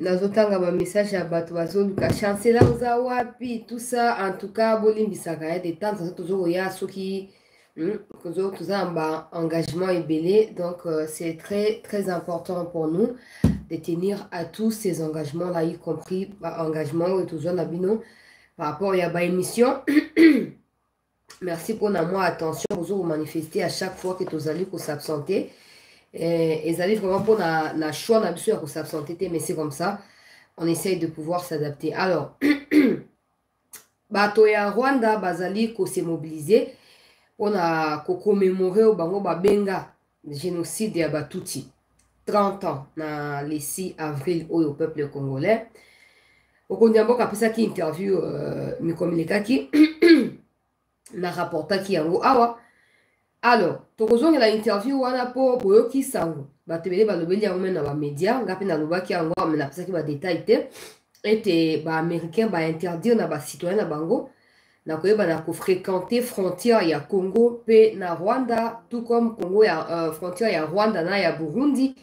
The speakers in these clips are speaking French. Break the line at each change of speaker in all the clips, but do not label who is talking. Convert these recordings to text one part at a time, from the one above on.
nazotanga bamessage ya bato bazoluka chancela oza wapi? Tout ça en tout cas bolimbisaka ya de temps azo tozokoya soki toza na baengagement ebele. Donc euh, c'est très très important pour nous de tenir à tous ces engagements là y compris baengagement oyo tozwa na par rapport ya baémission merci mpona mwa attention bozo komanifeste à chaque fois que tozali kosabsente eh, ezali vraiment mpona na choix na biso ya kosabsente te mais c'est comme ça. On essaye de pouvoir s'adapter. Alors bato ya rwanda bazali kose mobilize mpona kokomemore oyo bango babenga génocide ya batuti 30 ans na le 6 avril oyo peuple congolais. Okonzi ya mboka apesaki interview uh, mikomi elekaki na rapportaki yango. Awa alors tokozongela interview wana mpo boyokisa yango bato ebele balobeli yango me na bamédia nga mpe nalobaki yango me napesaki badetail te ete baaméricain bainterdire na bacitoyen na bango. Na koyeba na kofréquente frontière ya congo mpe na rwanda tout comme congo ya uh, frontière ya rwanda na ya burundi.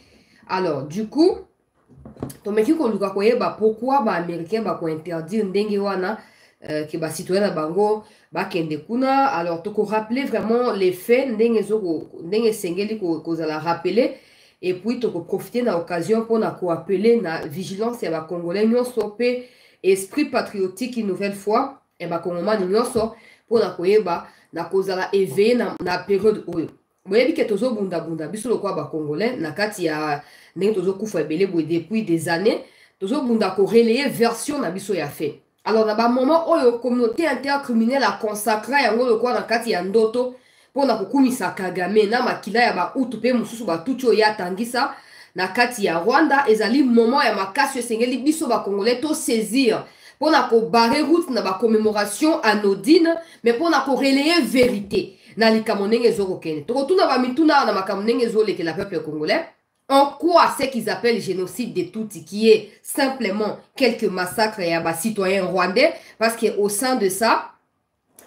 Alors du coup tomeki koluka koyeba pourkui baaméricain bakointerdire ndenge wana uh, ke bacitoyen na bango bakende kuna. Alors tokorappele vraiment les faits ndenge ndenge esengeli kozala rappele et puis tokoprofite na occasion mpona koappele na vigilance ya bacongolais nyonso mpe esprit patriotique une nouvelle fois ya bakongomani nyonso mpona koyeba na kozala éveillé na, na période oyo. Boyebi ke tozobundabunda biso lokwa bacongolais na kati ya ndenge tozokufa ebele boye depuis des années tozobunda korelaye version na biso ya fait alors na bamoment oyo communauté intercriminelle aconsacra yango lokwa na kati ya ndoto mpona kokumisa kagame na makila ya bautu mpe mosusu batuti oyo atangisa na kati ya rwanda ezali moment ya makasi esengeli biso bacongolais tosaisir mpona kobare route na bakommémoration anodine mais mpona korelaye vérité. Na likambo ndenge ezokokende. Tokotuna bamituna awa na makambo ndenge ezolekela peuple congolais en quoi ce qu'ils appellent génocide de Tutsi, qui est simplement quelques massacres et à citoyens rwandais, parce qu'au sein de ça,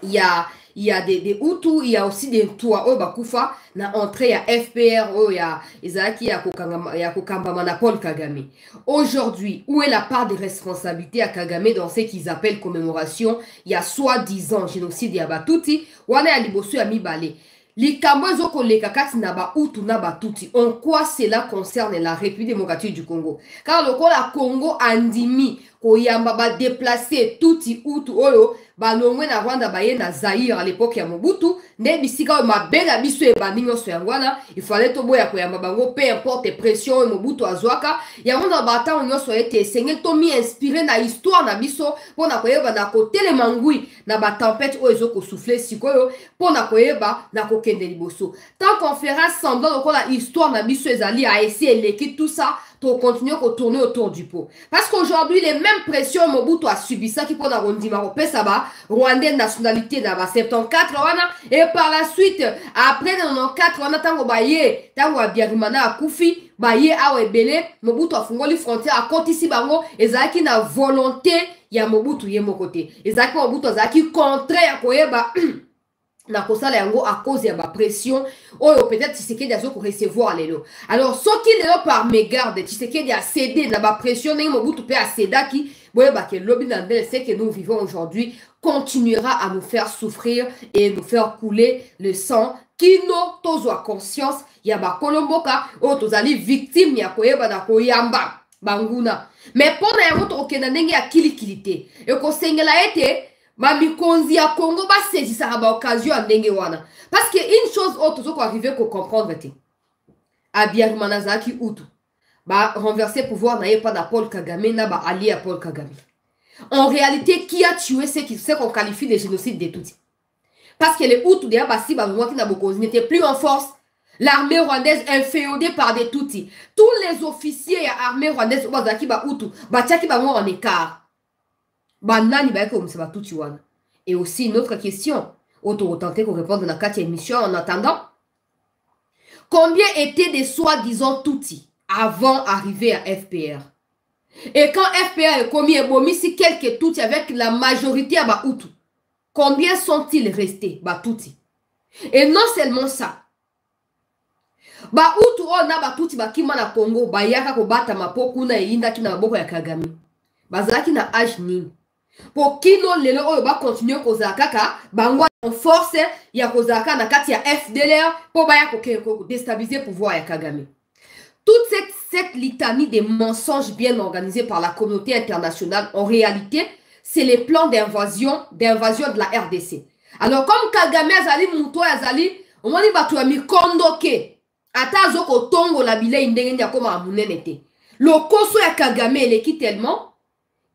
il y a, il y a des, des Hutus, il y a aussi des au Bakufa, na entrée à FPR, oh, il y a Isaki, il y a Kokambama, Paul Kagame. Aujourd'hui, où est la part de responsabilité à Kagame dans ce qu'ils appellent commémoration? Il y a soi-disant génocide ya Batuti, wana ya liboso ya Mibale. Likambo ezokoleka kati na bautu na batuti en quoi cela concerne la république démocratique du congo? Car lokola congo andimi koyamba badeplace tuti utu oyo balongwe na rwanda baye na zaire à l'époque ya mobutu nde bisika oyo mabe na biso ebandi nyonso yango wana ifale toboya koyamba bango peu importe pression oyo mobutu azwaka. Yango na batango nyonso ete esengeli tomi inspire na histoire na biso mpona koyeba na kotelema ngwi na batempete oyo ezokosufle sikoyo mpona koyeba na kokende liboso. Tant fera semblant lokola histoire na biso ezali aesi eleki tout ça continuer à tourner autour du pot. Parce qu'aujourd'hui, les mêmes pressions Mobutu a subi ça qui peut avoir ndima kopesa ba rwandais nationalité na ba 74 wana et par la suite après 94 wana tango ba ye tango abiarimana akufi ba ye awa ebele Mobutu afungoli frontière akotisi bango ezalaki na volonté ya Mobutu ye moko te ezalaki Mobutu azalaki contraire koyeba na kosala yango à cause ya bapression oyo peut-être tshisekedi azokorecevoir lelo alors soki lelo par mégarde tshisekedi acédé na bapression ndenge mobutu mpe acédaki boyebaka elobi na ndele ce que nous vivons aujourd'hui continuera à nous faire souffrir et nous faire couler le sang. Kino tozwa conscience ya bakolo mboka oyo tozali victime ya koyeba na koyamba banguna. Mais mpo na yango tokokenda ndenge ya kilikili te ekosengela ete bamikonzi ya congo basezisaka baoccasion ya ndenge wana. Parce que une chose oyo tozokoarrive kocomprendre te abiarimana azalaki utu barenverse pouvoir na ye mpa na paul kagame na baallié ya paul kagame. En réalité qui a tué ce qu'on qualifie de génocide de tuti parce que les hutu deya basi balongwaki na bokonzi n'était plus en force. L'armée rwandaise inféodée par des tuti tous les officiers ya armée rwandaise bazalaki bahutu en écart banani bayaki komisa batuti wana et aussi une autre question. Oyo tokotente korépondre na kati ya émission en attendant. Combien étaient des soi-disant tuti avant arriver à fpr et quand fpr ekomi ebomisi quelques tuti avec la majorité ya bahutu combien sont-ils restés batuti et non seulement ça bautu oyo na batuti bakima na congo bayaka kobatama mpo kuna eyindaki na maboko ya kagame. Bazalaki na age nini? Mpo kino lelo oyo bakontinue kozala kaka bango force ya kozala kaka na kati ya fdlr mpo baya kokende kodestabilize pouvoir ya kagame. Toute cette, cette litanie de mensonges bien organisés par la communauté internationale en réalité c'est les plans d'invasion d'invasion de la rdc alors comme kagame azali moto oyo azali omoni bato ya mikondo ke ata azokotongola bilei ndenge nini akomaka monene te lokoso ya kagame eleki tellement?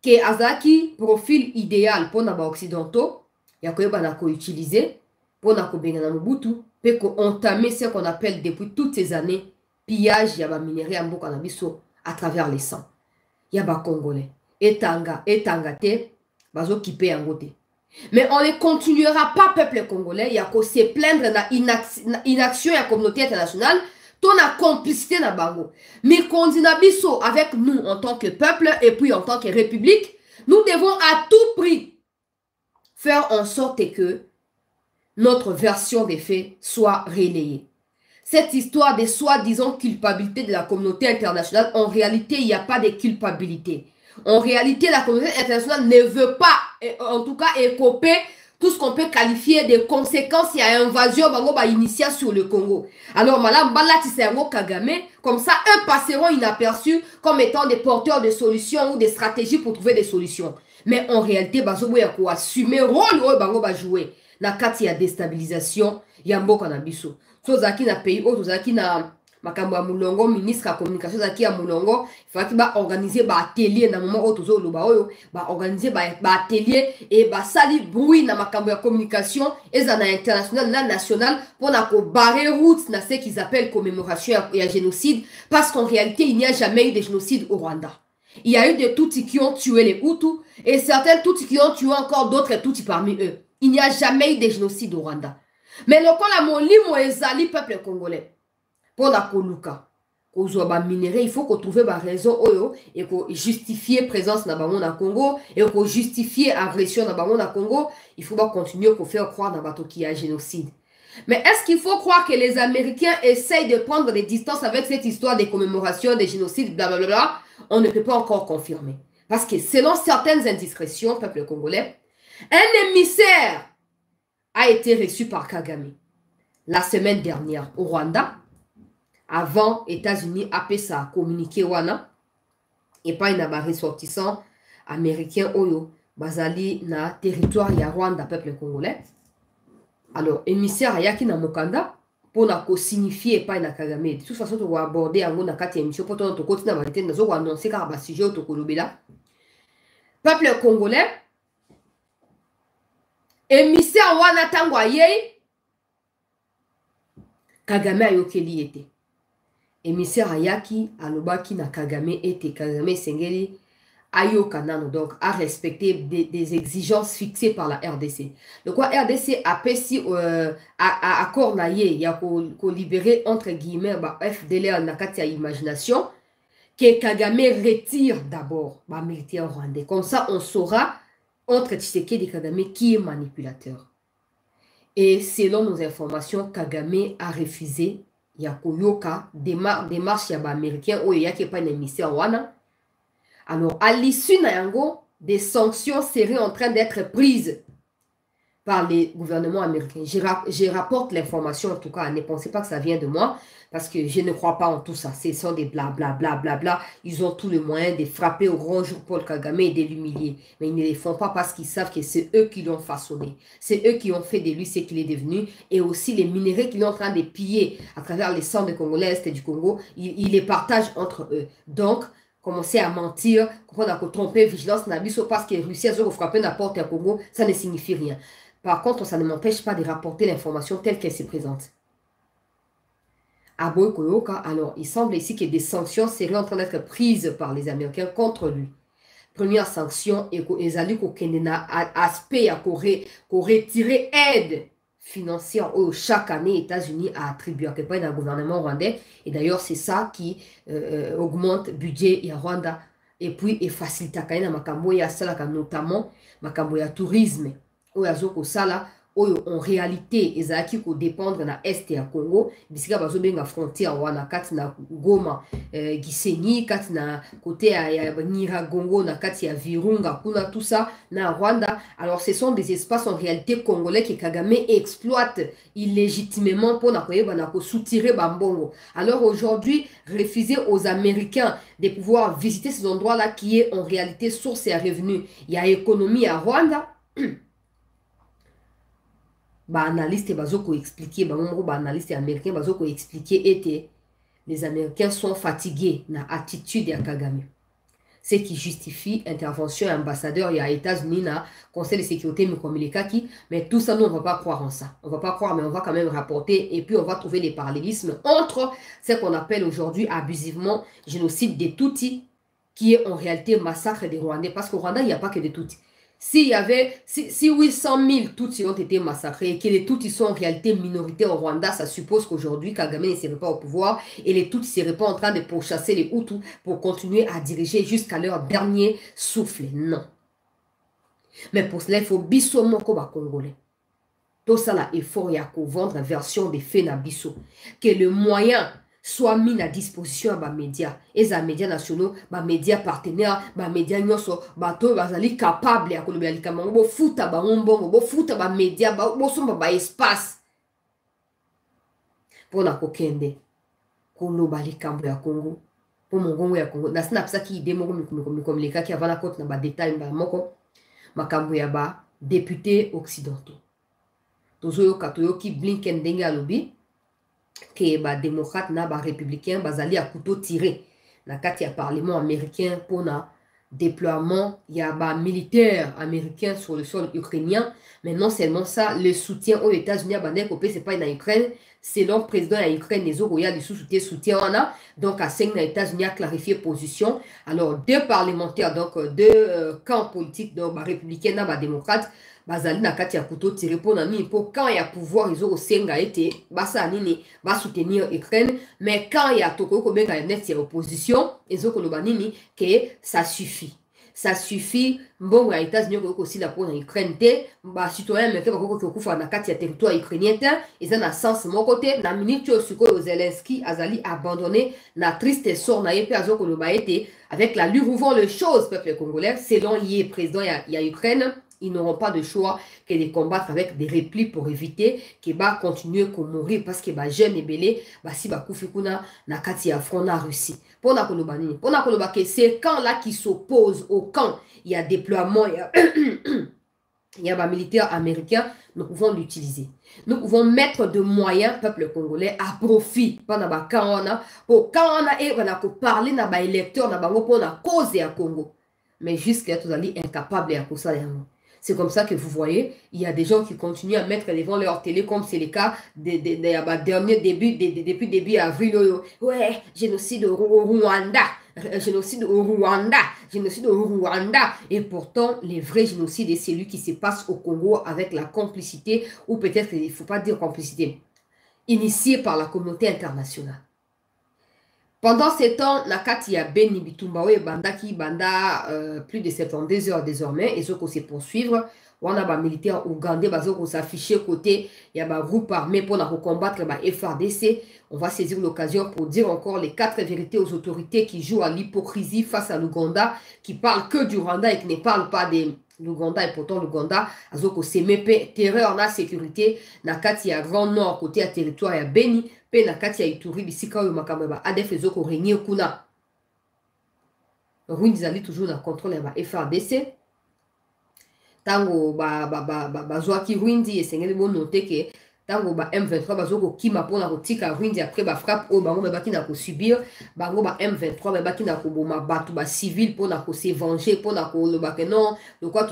Ke azalaki profil idéal mpona baoccidentaux ya koyebana koutilize mpona kobengana mobutu mpe koentame ce qu'on appelle depuis toutes ces années pillage ya baminere ya mboka na biso à travers les sangs. Ya bacongolais etanga etanga te bazokipe yango te. Mais on ne continuera pas peuple congolais ya kose plaindre na inaction ya communauté internationale to na complicité na bango mikondi na biso avec nous en tant que peuple et puis en tant que république nous devons à tout prix faire en sorte que notre version des faits soit relayée. Cette histoire de soi-disant culpabilité de la communauté internationale en réalité il n'y a pas de culpabilité. En réalité la communauté internationale ne veut pas en tout cas écoper tout ce qu'on peut qualifier de conséquences il y a invasion bango ba initia sur le Congo. Alors madame balatisa yango Kagame comme ça eux passeront inaperçus comme étant des porteurs de solutions ou des stratégies pour trouver des solutions. Mais en réalité bazo boya ko assumer rôle oyo bango ba jouer na kati ya déstabilisation ya mboka na biso. Tozaki na pays oyo tozaki na makambo ya molongo ministre ya communication ezalaki ya molongo ifalaki baorganize baatelier na moment oyo tozoloba oyo baorganize baatelier e basali bruit na makambo ya communication eza na international na national mpona kobare route na ce qu'ils appellent commémoration ya, ya génocide parce qu'en réalité il n'y a jamais eu de génocide au Rwanda. Il y a eu des Tutsis qui ont tué les Hutus et certains Tutsis qui ont tué encore d'autres Tutsis parmi eux. Il n'y a jamais eu de génocide au Rwanda. Mais lokola molimo ezali peuple congolais mpona koluka. Kozwa baminere il faut kotrouve baraison oyo ekojustifie présence na bango na congo ekojustifie agression na bango na congo il faut bacontinue kofaire croire na bato qui ya génocide. Mais est-ce qu'il faut croire que les américains essayent de prendre des distances avec cette histoire des commémorations des génocides blablabla on ne peut pas encore confirmer. Parce que selon certaines indiscrétions peuple congolais un émissaire a été reçu par Kagame la semaine dernière au Rwanda avant États-Unis apesa communiqué wana epai na baressortissant américain oyo bazali na territoire ya Rwanda peuple congolais. Alors émissaire ayaki na mokanda mpona kosignifie epai na Kagame. De toute façon tokoaborde yango na kati ya émission mpo tona tokoti na batete nazokoannonce kaka basujet oyo tokolobela. Peuple congolais émissaire wana ntango ayei Kagame ayokeli ye te émissaire ayaki alobaki na kagame ete kagame esengeli ayoka nano donc a respecter des, des exigences fixées par la rdc lokwa rdc apesi euh, accord na ye ya kolibere ko entre guillemets ba fdlr na kati ya imagination que kagame retire d'abord. Bamilitaire rwandais comme ça on saura entre tshisekedi et kagame qui est manipulateur. Et selon nos informations kagame a refusé ya koyoka démarche ya baaméricain oyo eyaki epai na émissaire wana alors à l'issue na yango des sanctions seraient en train d'être prises par les gouvernements américains. Je, je rapporte l'information en tout cas, ne pensez pas que ça vient de moi, parce que je ne crois pas en tout ça. Ce sont des blabla, bla, bla, bla. Ils ont tous les moyens de frapper au grand jour Paul Kagame et de l'humilier. Mais ils ne les font pas parce qu'ils savent que c'est eux qui l'ont façonné. C'est eux qui ont fait de lui ce qu'il est devenu. Et aussi les minéraux qu'il est en train de piller à travers les centres Congolais et du Congo, ils, les partagent entre eux. Donc, commencer à mentir, comprendre à tromper, vigilance, nabiso, parce que Russie a frappé n'importe au Congo, ça ne signifie rien. Par contre, ça ne m'empêche pas de rapporter l'information telle qu'elle se présente. À Boykoyoka, alors, il semble ici que des sanctions seraient en train d'être prises par les Américains contre lui. Première sanction, et ezali kokendena aspect à retirer aide financière où chaque année États-Unis a attribué à quelque d'un gouvernement rwandais. Et d'ailleurs, c'est ça qui euh, augmente le budget et Rwanda. Et puis, et facilite makambo ya salaka notamment makambo ya tourisme. oyo azokosala oyo en réalité ezalaki kodépendre na este ya congo bisika bazobenga frontière wana kati na goma eh, gisenyi kati na kote ya, ya nyiragongo na kati ya virunga kuna tout ça na rwanda. Alors ce sont des espaces en réalité congolais que kagame exploite illégitimement mpona koyeba na kosoutire bambongo. Alors aujourd'hui refuser aux américains de pouvoir visiter ces endroits là qui est en réalité source ya revenu. Ya économie ya rwanda baanalyste bazo koexplike bango moko baanalyste américain bazo koexplike ete les américains sont fatigués na attitude ya kagame. Ce qui justifie intervention ya ambassadeur ya états-unis na conseil de sécurité mikomelekaki mais tout ça nous on va pas croire en ça. On va pas croire mais on va quand même rapporter. Et puis on va trouver les parallélismes entre ce qu'on appelle aujourd'hui abusivement génocide des Tutsis qui est en réalité massacre des Rwandais. Parce qu'au Rwanda il n'y a pas que des Tutsis s'il y avait, si, si 800 000 Tutsis ont été massacrés que les Tutsis sont en réalité minoritaires au Rwanda, ça suppose qu'aujourd'hui Kagame ne serait pas au pouvoir et les Tutsis ne seraient pas en train de pourchasser les Hutus pour continuer à diriger jusqu'à leur dernier souffle. Non. Mais pour cela, il faut biso moko ba congolais. Tout ça là, effort ya ko vendre version des faits na. Que le moyen soit mis à disposition ya bamédia eza média nationaux bamédia partenaire bamédia nyonso bato oyo bazali capable ya kolobela likambo. Yango bofuta bango mbongo bofuta bamédia bosomba baespace mpona kokende koloba likambo ya kongo mpo mongongo ya kongo nasi napesaki ide moko mikomilekaki avant nakoti na badetail mbala moko. Makambo ya badepute occidentaux. Tozoyoka toyoki blinken ndenge alobi ke badémocrate na barépublicain bazali ya couteau tiré na kati ya parlement américain mpona déploiement ya bamilitaire américain sur le sol ukrainien. Mais non seulement ça le soutien aux états-unis abandaki kopesa epai na ukraine. Selon président ya ukraine ezokoya lisusu te soutien wana donc asengi na états-unis aclarifie position. Alors deux parlementaires donc deux euh, camps politiques donc barépublicain na badémocrate bazali na kati ya couteau tire mpona nini? Mpo camp ya pouvoir ezokosenga ete basala nini? Basoutenir ukraine. Mais camp ya tokoki kobenga neti ya opposition ezokoloba nini? Ke ça suffit. Ça suffit mbongo ya états-unis okoki kosila mpona ukraine te. Bacitoyen américain bakoki kokufa na kati ya territoire ukrainien te. Eza na sens moko te. Na minute oyo sikoyo zelenski azali abandonné na triste sort na ye mpe azokoloba ete avec la lui rouvant le chose peuple congolais selon ye président ya, ya ukraine ils n'auront pas de choix que de combattre avec des replis pour éviter que ba continuer à mourir parce que ba jeune et belé ba si ba kufi kuna na kati ya front na Russie. Pour na koloba nini? Pour na koloba que ces camps là qui s'opposent au camp il y a déploiement il y a il y a ba militaires américains nous pouvons l'utiliser. Nous pouvons mettre de moyens peuple congolais à profit. Pendant ba camp na pour quand on a et on a parler na ba électeurs na bango pour na cause ya Congo. Mais jusqu'à tout ali incapable ya ça c'est comme ça que vous voyez, il y a des gens qui continuent à mettre devant leur télé, comme c'est le cas de, de, de, de dernier début, de, depuis début avril. Ouais, génocide au Rwanda, génocide au Rwanda, génocide au Rwanda. Et pourtant, les vrais génocides, c'est celui qui se passe au Congo avec la complicité, ou peut-être il ne faut pas dire complicité, initiée par la communauté internationale. Pendant ces temps, Nakati ya Beni Bitumba Bandaki Banda euh, plus de 72 heures désormais ce se poursuivre. On a des militaires ougandais qui s'afficher côté il y a un groupe armé pour combattre le FRDC. On va saisir l'occasion pour dire encore les quatre vérités aux autorités qui jouent à l'hypocrisie face à l'Ouganda, qui parlent que du Rwanda et qui ne parlent pas de l'Ouganda. Et pourtant, l'Ouganda a CMP, terreur, na sécurité, na kati ya Grand Nord, côté à territoire ya Beni, mpe na kati ya ituri bisika oyo makambo ya ba adf ezokorenie kuna rwindi ezali toujours na contrôle ya ba frdc ntango bazwaki rwindi esengeli bonote ke ntango ba m23 bazokokima mpona kotika rwindi apres bafrappe oyo bango bayebaki na kosubir bango ba m23 bayebaki na koboma bato bacivile mpona kosevange mpona kolobake non lokwa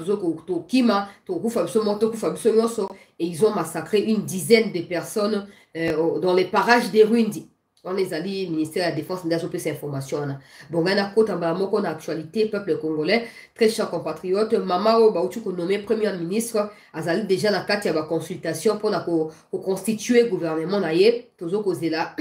tokima tokokufa biso moko tokufa biso nyonso et ils ont massacré une dizaine de personnes euh, dans les parages des Rundi. wana ezali ministère ya défense nde azopesa information wana. Bongai nakota mbala moko na actualité peuple congolais. Très cher compatriote mama oyo bauti konome premier ministre azali déjà na kati ya baconsultation mpona koconstitue ko gouvernement na ye. Tozo kozela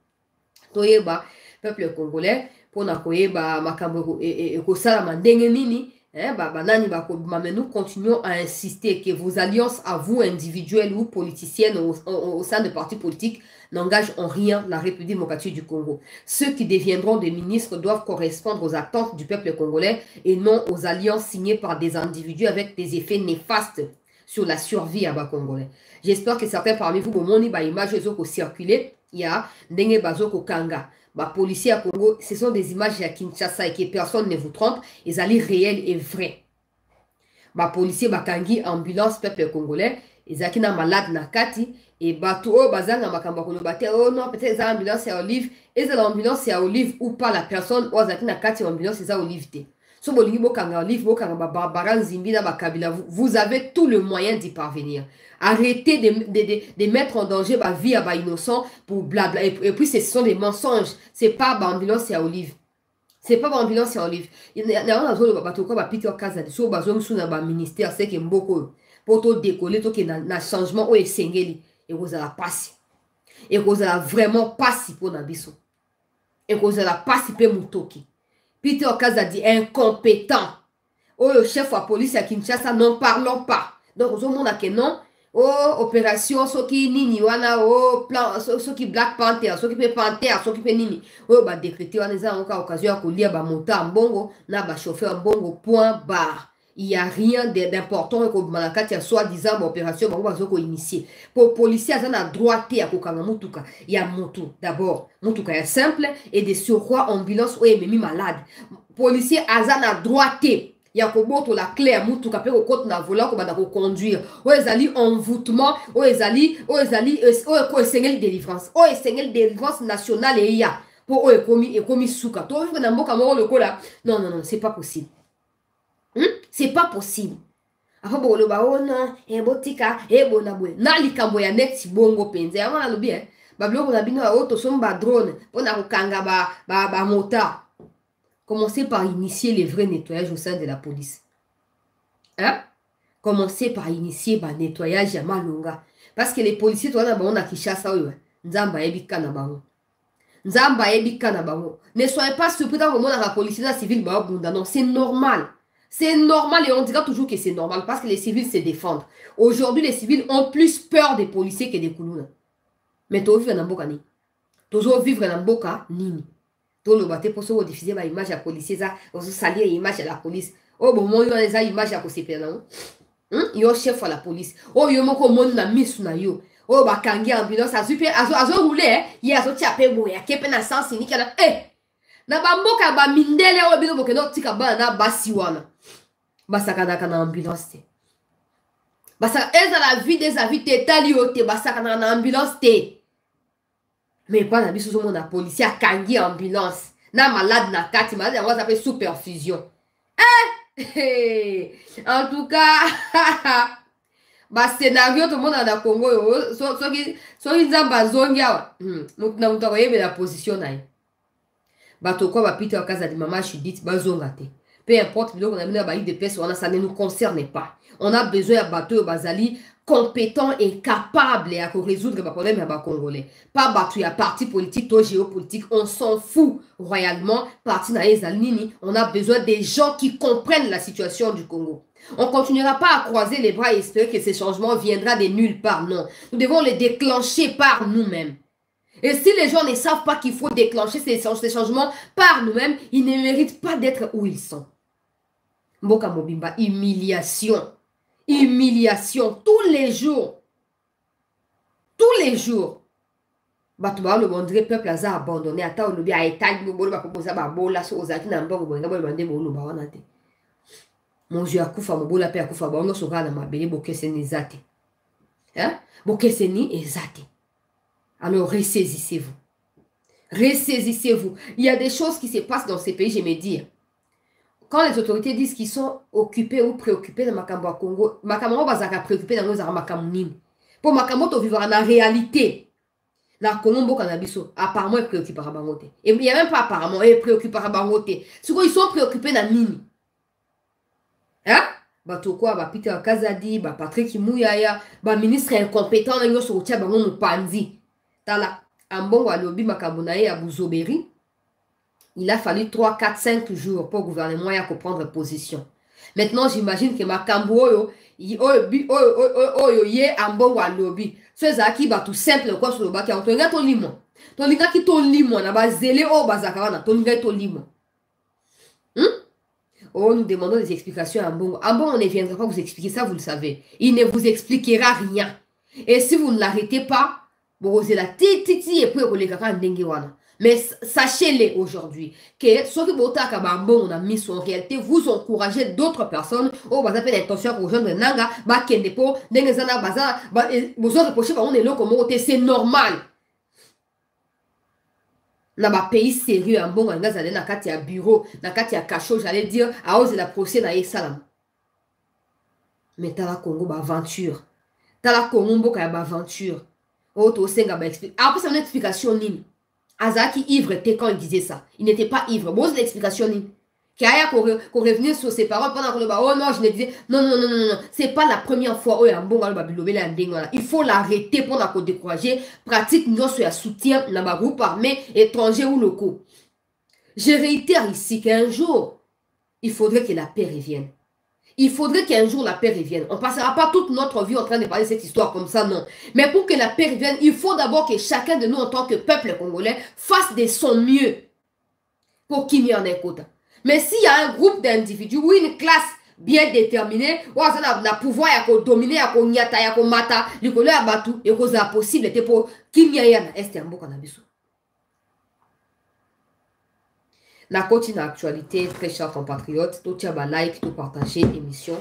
toyeba peuple congolais mpona koyeba makambo ekosalama e, e, ndenge nini. Hein, bah, bah, mais nous continuons à insister que vos alliances à vous, individuelles ou politiciennes au, au, sein de partis politiques, n'engagent en rien la République démocratique du Congo. Ceux qui deviendront des ministres doivent correspondre aux attentes du peuple congolais et non aux alliances signées par des individus avec des effets néfastes sur la survie à bas congolais. J'espère que certains parmi vous, mon image circulé, il y a Bazoko Kanga policiers à Congo, ce sont des images à Kinshasa et que personne ne vous trompe, ils allaient réels et vrais. Bah, policiers bakangi ambulance peuple congolais, ils ont na malade na kati et bato oh bazanga makamba koloba te oh non peut-être ambulance olive ambulance à olive ou pas la personne azaki na kati ambulance ça olive te. So bolingi olive na vous avez tout le moyen d'y parvenir. Arrêtez de, de, de, de, mettre en danger ma vie à ma innocent pour blabla. Et, et, puis, ce sont des mensonges. C'est pas ambulance, c'est olive. C'est pas ambulance, c'est olive. Il y a un autre bateau comme Peter Kaza. So, bazong sous na ministère, c'est que mboko. Pour te décoller, to que na, changement, ou esengeli. Et vous allez passer. Et vous allez vraiment passer pour Nabiso. Et vous allez passer pour Mutoki. Peter Kaza dit incompétent. Oh, le chef de la police à Kinshasa, n'en parlons pas. Donc, vous avez que non oh opération soki nini wana oh plan soki black panther soki mpe panther soki mpe nini. Oyo badekrete wana eza yango kaka occasion ya kolia bamota mbongo na bachauffeur mbongo point bar il y a rien d'important ekobima na kati ya soi-disant baopération bango bazo koinitie po policier aza na droit te ya kokanga motuka. Ya motu d'abord. Motuka ya simple et de surcroît ambulance oyo ememi malade. Policier aza na droit te ya kobotola clé ya mutuka mpe kokota na volant kobanda koconduire. Oyo ezali envoûtement oyo ezali oyo ezali oyo esengeli délivrance oyo esengeli délivrance nationale eya mpo oyo ekomi ekomi suka. Tovivre na mboka moko lokola non non non c'est pas possible. Hmm? c'est pas possible. Apo bokoloba o non ebotika ebona boye. Na likambo ya neti bongo mpenza. Yango nalobi e babiloko na bino oyo tosomi badrone mpona kokanga bamotard ba, ba Commencez par initier les vrais nettoyages au sein de la police. Hein? Commencez par initier le nettoyage à Malunga. Parce que les policiers, toi, on a Kishasa, Nzamba ebika na bango. Nzamba ebika na bango. Ne soyez pas surpris dans le moment la police, civile, non, c'est normal. C'est normal et on dira toujours que c'est normal parce que les civils se défendent. Aujourd'hui, les civils ont plus peur des policiers que des koulouna. Mais tu vivre dans Mboka ni? Toujours vivre dans Mboka nini toloba te mpo soki odifize baimage ya policier eza ozosalir image ya la police. Oyo bomoni wana eza image ya kosepela nango. Hmm? yo chef ya la police. Oyo yo moko omoni na misu na yo. Oyo bakangi ambulance azwi mpe azorule ye azotia mpe boye ake mpe na sens unike na e na bamboka ya bamindele oyo bino bokende otika bana na basi wana basakanaka na ambulance te. Basaka ezala vide eza vide te etali yo te basakanaka na ambulance te me epai na biso ozomona policier akangi ambulance. Na malade na kati malade yango aza mpe sous perfusion eh! en tout cas bascenario tomona na congo oyo soki nzambe azongi awa. Hmm, motu na moto akoyebela position na ye. Bato kwa bapita bakazali mama judith bazonga te. Peu importe biloko na bino ya baidps wana ça ne nous concerne pas on a besoin ya bato oyo bazali compétent et capable à résoudre les problèmes à Congolais. Pas battu à parti politique ou géopolitique, on s'en fout royalement. Parti nini, on a besoin des gens qui comprennent la situation du Congo. On continuera pas à croiser les bras et espérer que ces changements viendront de nulle part. Non, nous devons les déclencher par nous-mêmes. Et si les gens ne savent pas qu'il faut déclencher ces, ces changements par nous-mêmes, ils ne méritent pas d'être où ils sont. Mboka Mobimba, humiliation humiliation. Tous les jours. Tous les jours. bato baloba ondire peuple aza abandonné. Ata olobi aetali boloba koboza babola so ozalaki na mbongo boyenga boloba nde boloba wana te mozwi akufa mobola mpe akufa bango nyonso kaka na mabele bokeseni eza te bokeseni eza te alors ressaisissez-vous. Ressaisissez-vous. Il y a des choses qui se passent dans ces pays je me dis quand les autorités disent qu'ils sont occupés ou préoccupés na makambo ya congo makambo yango bazalaka préoccupé nango ezalaka makambo nini? Mpo makambo tovivaka na réalité. Na congo mboka na biso apparemment epréoccupaka bango te. Ya même pas apparemment epréoccupaka bango te. Sikoyo ils sont préoccupés na nini? Hein? Bato kwa bapeter kazadi bapatrik muyaya baministre incompétent na nyonso kotia bango mopanzi. Tala ambongo alobi makambo na ye ya buzoberi il a fallu 3, 4, 5 jours pour le gouvernement à prendre position. maintenant j'imagine que makambo oyo oyo ye ambongo alobi so ezalaki bato simple kwa solobaki yango tolingaki tolimwa tolingaki tolimwa na bazele oyo bazalaka wana tolingaki tolimwa hmm? Oh, nous demandons des explications à Mbongo. Ambongo on ne viendra pas vous expliquer ça, vous le savez. Il ne vous expliquera rien. Et si vous ne l'arrêtez pas, vous la titi et puis vous les mais sachez-le aujourd'hui que ce que Botaka Bambon a mis en réalité, vous encouragez d'autres personnes au bas appel l'intention pour jeunes nanga, ba kendepo, dengezana baza, vous autres poché on est là comme c'est normal. Na ba pays sérieux en bon nga zale na kati ya bureau, na kati ya cachot, j'allais dire à ose la procès na yesalam. Mais tala Congo ba aventure. Tala Congo mboka ya ba aventure. Oh to senga ba explique. Après c'est une explication nini. Azaki ivre était quand il disait ça. Il n'était pas ivre. Bon, c'est l'explication. Kaya qu'on revenait sur ses paroles pendant qu'on oh non, je ne disais, non, non, non, non, non, c'est pas la première fois où il y a un bon Il faut l'arrêter pendant qu'on décourager. Pratique, nous, sur soutien dans ma groupe armé, étranger ou locaux. Je réitère ici qu'un jour, il faudrait que la paix revienne. Il faudrait qu'un jour la paix revienne. On ne passera pas toute notre vie en train de parler de cette histoire comme ça, non. Mais pour que la paix revienne, il faut d'abord que chacun de nous, en tant que peuple congolais, fasse de son mieux pour qu'il y en ait quota. Mais s'il y a un groupe d'individus ou une classe bien déterminée, a pouvoir à dominer, à nyata, à mata, likolo ya batu, et que a possible pour qu'il y ait un est un beau cannabis. Na continue actualité, très chers compatriotes, tout ba like, tout partager émission.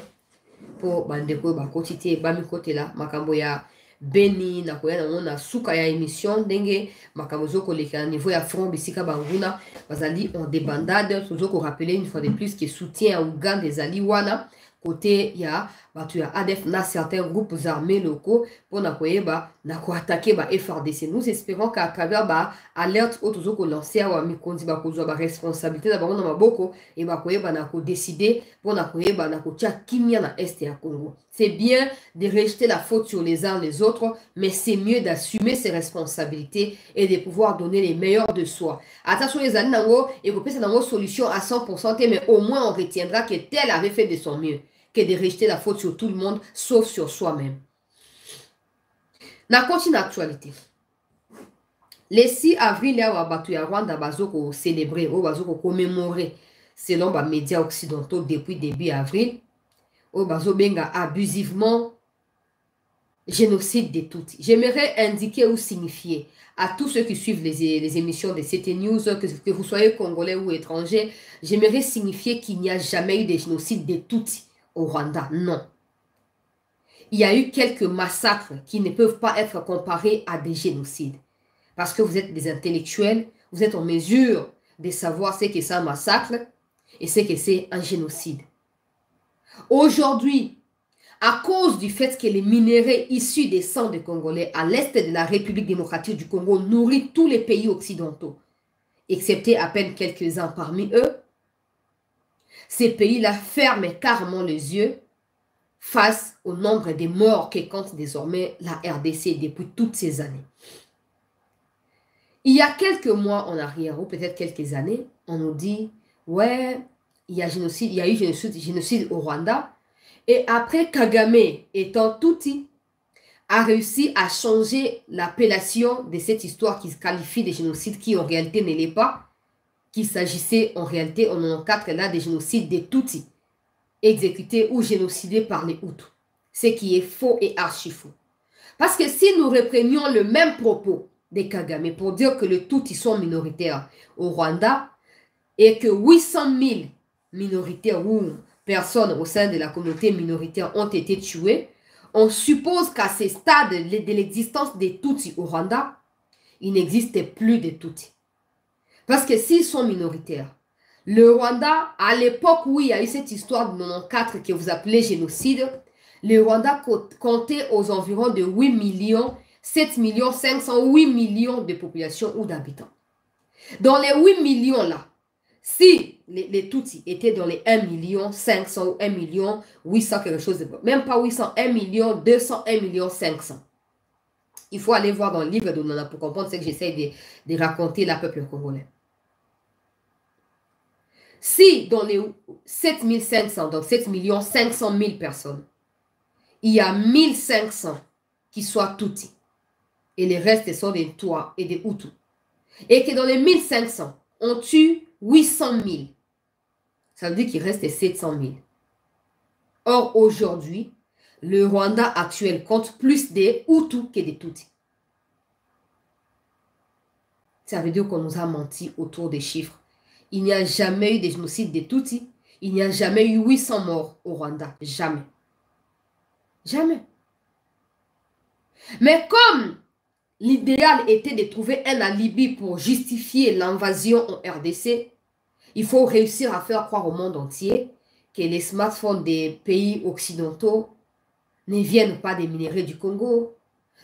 Pour bandeko ba quotité ba mi côté là, makambo ya beni na koya nango na suka ya émission ndenge makambo ezokoleka na niveau ya front bisika banguna bazali en débandade. Tozokorapele une fois de plus ke soutien ya uganda ezali wana côté ya bato ya ADF na certains groupes armés locaux mpona koyeba na koatake ba FRDC nous espérons qu'à travers ba alerte oyo tozo kolancer awa mikonzi bakozwa baresponsabilité na bango na maboko e bakoyeba na kodécide mpona koyeba na kotia kimia na este ya congo. C'est bien de rejeter la faute sur les uns les autres mais c'est mieux d'assumer ses responsabilités et de pouvoir donner les meilleurs de soi. Attention ezali nango ekopesa nango solution à 100% te mais au moins on retiendra que tel avait fait de son mieux que de rejeter la faute sur tout le monde, sauf sur soi-même. Na continue actualité. Le 6 avril, ya wabatu ya Rwanda bazoko célébrer, ou bazoko commémorer, selon les médias occidentaux depuis début avril, ou bazo benga abusivement génocide de tout. J'aimerais indiquer ou signifier à tous ceux qui suivent les, les émissions de CT News, que, que, vous soyez congolais ou étrangers, j'aimerais signifier qu'il n'y a jamais eu de génocide de Tutsis Rwanda? Non. Il y a eu quelques massacres qui ne peuvent pas être comparés à des génocides. Parce que vous êtes des intellectuels, vous êtes en mesure de savoir ce que c'est un massacre et ce que c'est un génocide. Aujourd'hui, à cause du fait que les minéraux issus des sangs des Congolais à l'est de la République démocratique du Congo nourrissent tous les pays occidentaux, excepté à peine quelques-uns parmi eux, ces pays-là ferment carrément les yeux face au nombre de morts que compte désormais la RDC depuis toutes ces années. Il y a quelques mois en arrière, ou peut-être quelques années, on nous dit, ouais, il y a, il eu génocide, génocide au Rwanda. Et après, Kagame étant touti, a réussi à changer l'appellation de cette histoire qui se qualifie de génocide, qui en réalité ne l'est pas, qu'il s'agissait en réalité en 94 là des génocides des Tutsis exécutés ou génocidés par les Hutus. Ce qui est faux et archi faux. Parce que si nous reprenions le même propos des Kagame pour dire que les Tutsis sont minoritaires au Rwanda et que 800 000 minoritaires ou personnes au sein de la communauté minoritaire ont été tuées, on suppose qu'à ce stade de l'existence des Tutsis au Rwanda, il n'existait plus de Tutsis. Parce que s'ils sont minoritaires, le Rwanda, à l'époque où il y a eu cette histoire de 94 que vous appelez génocide, le Rwanda comptait aux environs de 8 millions, 7 millions 500, 8 millions de population ou d'habitants. Dans les 8 millions-là, si les, les Tutsis étaient dans les 1 million 500 ou 1 million 800 quelque chose, de, même pas 800, 1 million 200, 1 million 500. Il faut aller voir dans le livre de Nana pour comprendre ce que j'essaie de, de raconter la peuple congolais. Si dans les 7500, donc 7 500 000 personnes, il y a 1500 qui soient Tutsis, et les restes sont des Toits et des Hutus, et que dans les 1500, on tue 800 000, ça veut dire qu'il reste 700 000. Or, aujourd'hui, le Rwanda actuel compte plus des Hutus que des Tutsis. Ça veut dire qu'on nous a menti autour des chiffres. Il n'y a jamais eu de génocide des Tutsis. Il n'y a jamais eu 800 morts au Rwanda. Jamais. Jamais. Mais comme l'idéal était de trouver un alibi pour justifier l'invasion en RDC, il faut réussir à faire croire au monde entier que les smartphones des pays occidentaux ne viennent pas des minéraux du Congo.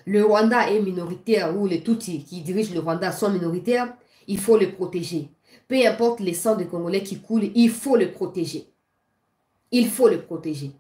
Le Rwanda est minoritaire ou les Tutsis qui dirigent le Rwanda sont minoritaires. Il faut les protéger. Peu importe les sangs des Congolais qui coulent, il faut le protéger. Il faut le protéger.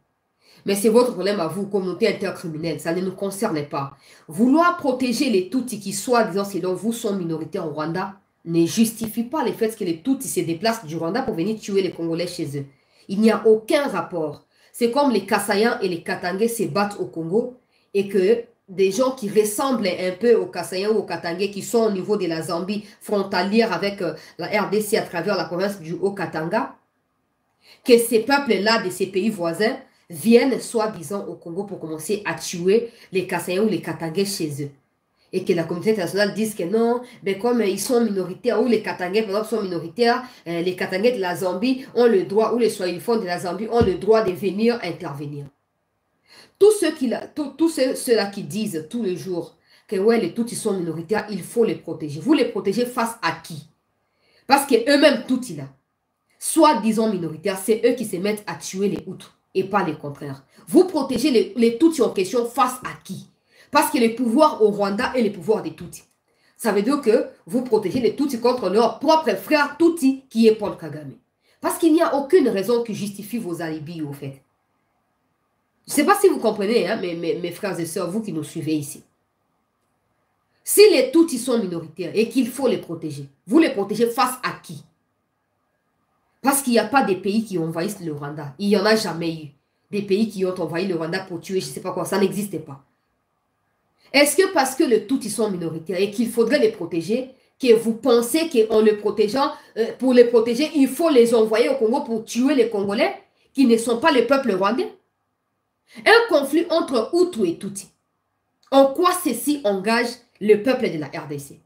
Mais c'est votre problème à vous, communauté intercriminelle. Ça ne nous concerne pas. Vouloir protéger les Tutsis qui, soi-disant, selon vous, sont minoritaires au Rwanda, ne justifie pas le fait que les Tutsis se déplacent du Rwanda pour venir tuer les Congolais chez eux. Il n'y a aucun rapport. C'est comme les Kassayans et les Katangais se battent au Congo et que des gens qui ressemblent un peu aux Kassayans ou aux Katangais qui sont au niveau de la Zambie frontalière avec euh, la RDC à travers la province du Haut-Katanga, que ces peuples-là de ces pays voisins viennent soi-disant au Congo pour commencer à tuer les Kassayans ou les Katangais chez eux. Et que la communauté internationale dise que non, mais comme ils sont minoritaires, ou les Katangais par exemple sont minoritaires, euh, les Katangais de la Zambie ont le droit, ou les Swahiliphones de la Zambie ont le droit de venir intervenir. Tous ceux qui, disent tous les jours que ouais, les Tutsis sont minoritaires, il faut les protéger. Vous les protégez face à qui? Parce qu'eux-mêmes, Tutsis là, soit disons minoritaires, c'est eux qui se mettent à tuer les Hutus et pas les contraires. Vous protégez les, les en question face à qui? Parce que les pouvoirs au Rwanda et les pouvoirs des Tutsis. Ça veut dire que vous protégez les Tutsis contre leur propre frère Tutsi qui est Paul Kagame. Parce qu'il n'y a aucune raison qui justifie vos alibis au fait. Je ne sais pas si vous comprenez, hein, mes, frères et sœurs, vous qui nous suivez ici. Si les Tutsis sont minoritaires et qu'il faut les protéger, vous les protégez face à qui? Parce qu'il n'y a pas des pays qui envahissent le Rwanda. Il n'y en a jamais eu. Des pays qui ont envahi le Rwanda pour tuer, je ne sais pas quoi, ça n'existait pas. Est-ce que parce que les Tutsis sont minoritaires et qu'il faudrait les protéger, que vous pensez qu'en les protégeant, euh, pour les protéger, il faut les envoyer au Congo pour tuer les Congolais qui ne sont pas le peuple rwandais? Un conflit entre Hutu et Tutsi. En quoi ceci engage le peuple de la RDC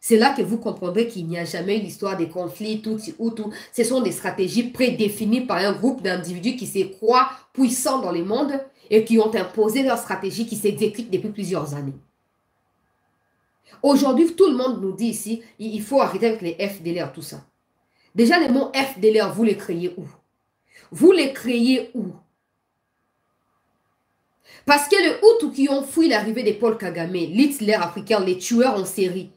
C'est là que vous comprendrez qu'il n'y a jamais eu l'histoire des conflits Tutsi-Hutu. Ce sont des stratégies prédéfinies par un groupe d'individus qui se croient puissants dans le monde et qui ont imposé leur stratégie qui s'exécute depuis plusieurs années. Aujourd'hui, tout le monde nous dit ici, il faut arrêter avec les FDLR, tout ça. Déjà, les mots FDLR, vous les créez où? Vous les créez où? Parce que les Hutus qui ont fui l'arrivée de Paul Kagame, l'Hitler africain, les tueurs en série,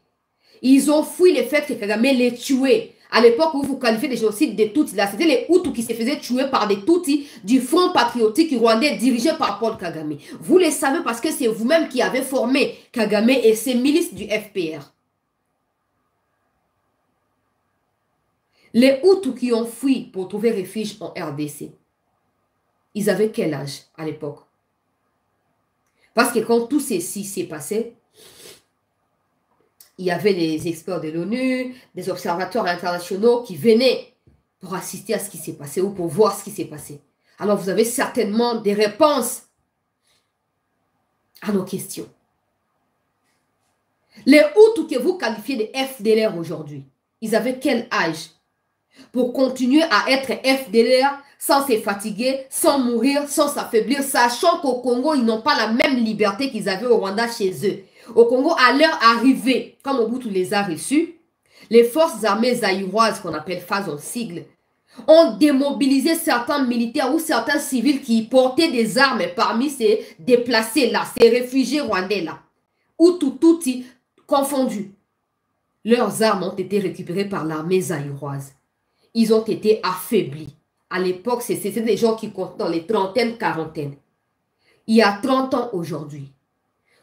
ils ont fui le fait que Kagame les tuait. À l'époque où vous qualifiez de génocide des Tutsis, là, c'était les Hutus qui se faisaient tuer par des Tutsis du Front patriotique rwandais dirigé par Paul Kagame. Vous le savez parce que c'est vous-même qui avez formé Kagame et ses milices du FPR. Les Hutus qui ont fui pour trouver refuge en RDC, ils avaient quel âge à l'époque? Parce que quand tout ceci s'est passé, il y avait des experts de l'ONU, des observateurs internationaux qui venaient pour assister à ce qui s'est passé ou pour voir ce qui s'est passé. Alors vous avez certainement des réponses à nos questions. Les Hutus que vous qualifiez de FDLR aujourd'hui, ils avaient quel âge? Pour continuer à être FDLR sans se fatiguer, sans mourir, sans s'affaiblir, sachant qu'au Congo, ils n'ont pas la même liberté qu'ils avaient au Rwanda chez eux. Au Congo, à leur arrivée, comme Mobutu les a reçus, les forces armées zaïroises, qu'on appelle FAS en sigle, ont démobilisé certains militaires ou certains civils qui portaient des armes parmi ces déplacés-là, ces réfugiés rwandais-là, ou tout confondus. Leurs armes ont été récupérées par l'armée zaïroise. Ils ont été affaiblis. À l'époque, c'était des gens qui comptent dans les trentaines, quarantaines. Il y a 30 ans aujourd'hui,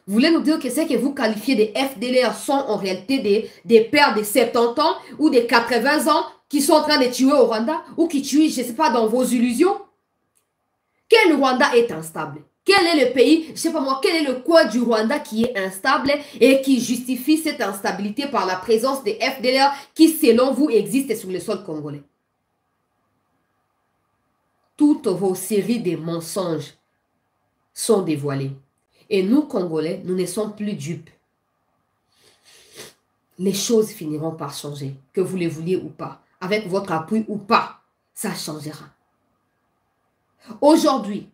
Vous voulez nous dire que c'est que vous qualifiez des FDLR sont en réalité des, des pères de 70 ans ou des 80 ans qui sont en train de tuer au Rwanda ou qui tuent, je ne sais pas, dans vos illusions? Quel Rwanda est instable Quel est le pays, je sais pas moi, quel est le coin du Rwanda qui est instable et qui justifie cette instabilité par la présence des FDLR qui, selon vous, existent sur le sol congolais? Toutes vos séries de mensonges sont dévoilées. Et nous, Congolais, nous ne sommes plus dupes. Les choses finiront par changer, que vous les vouliez ou pas, avec votre appui ou pas, ça changera. Aujourd'hui,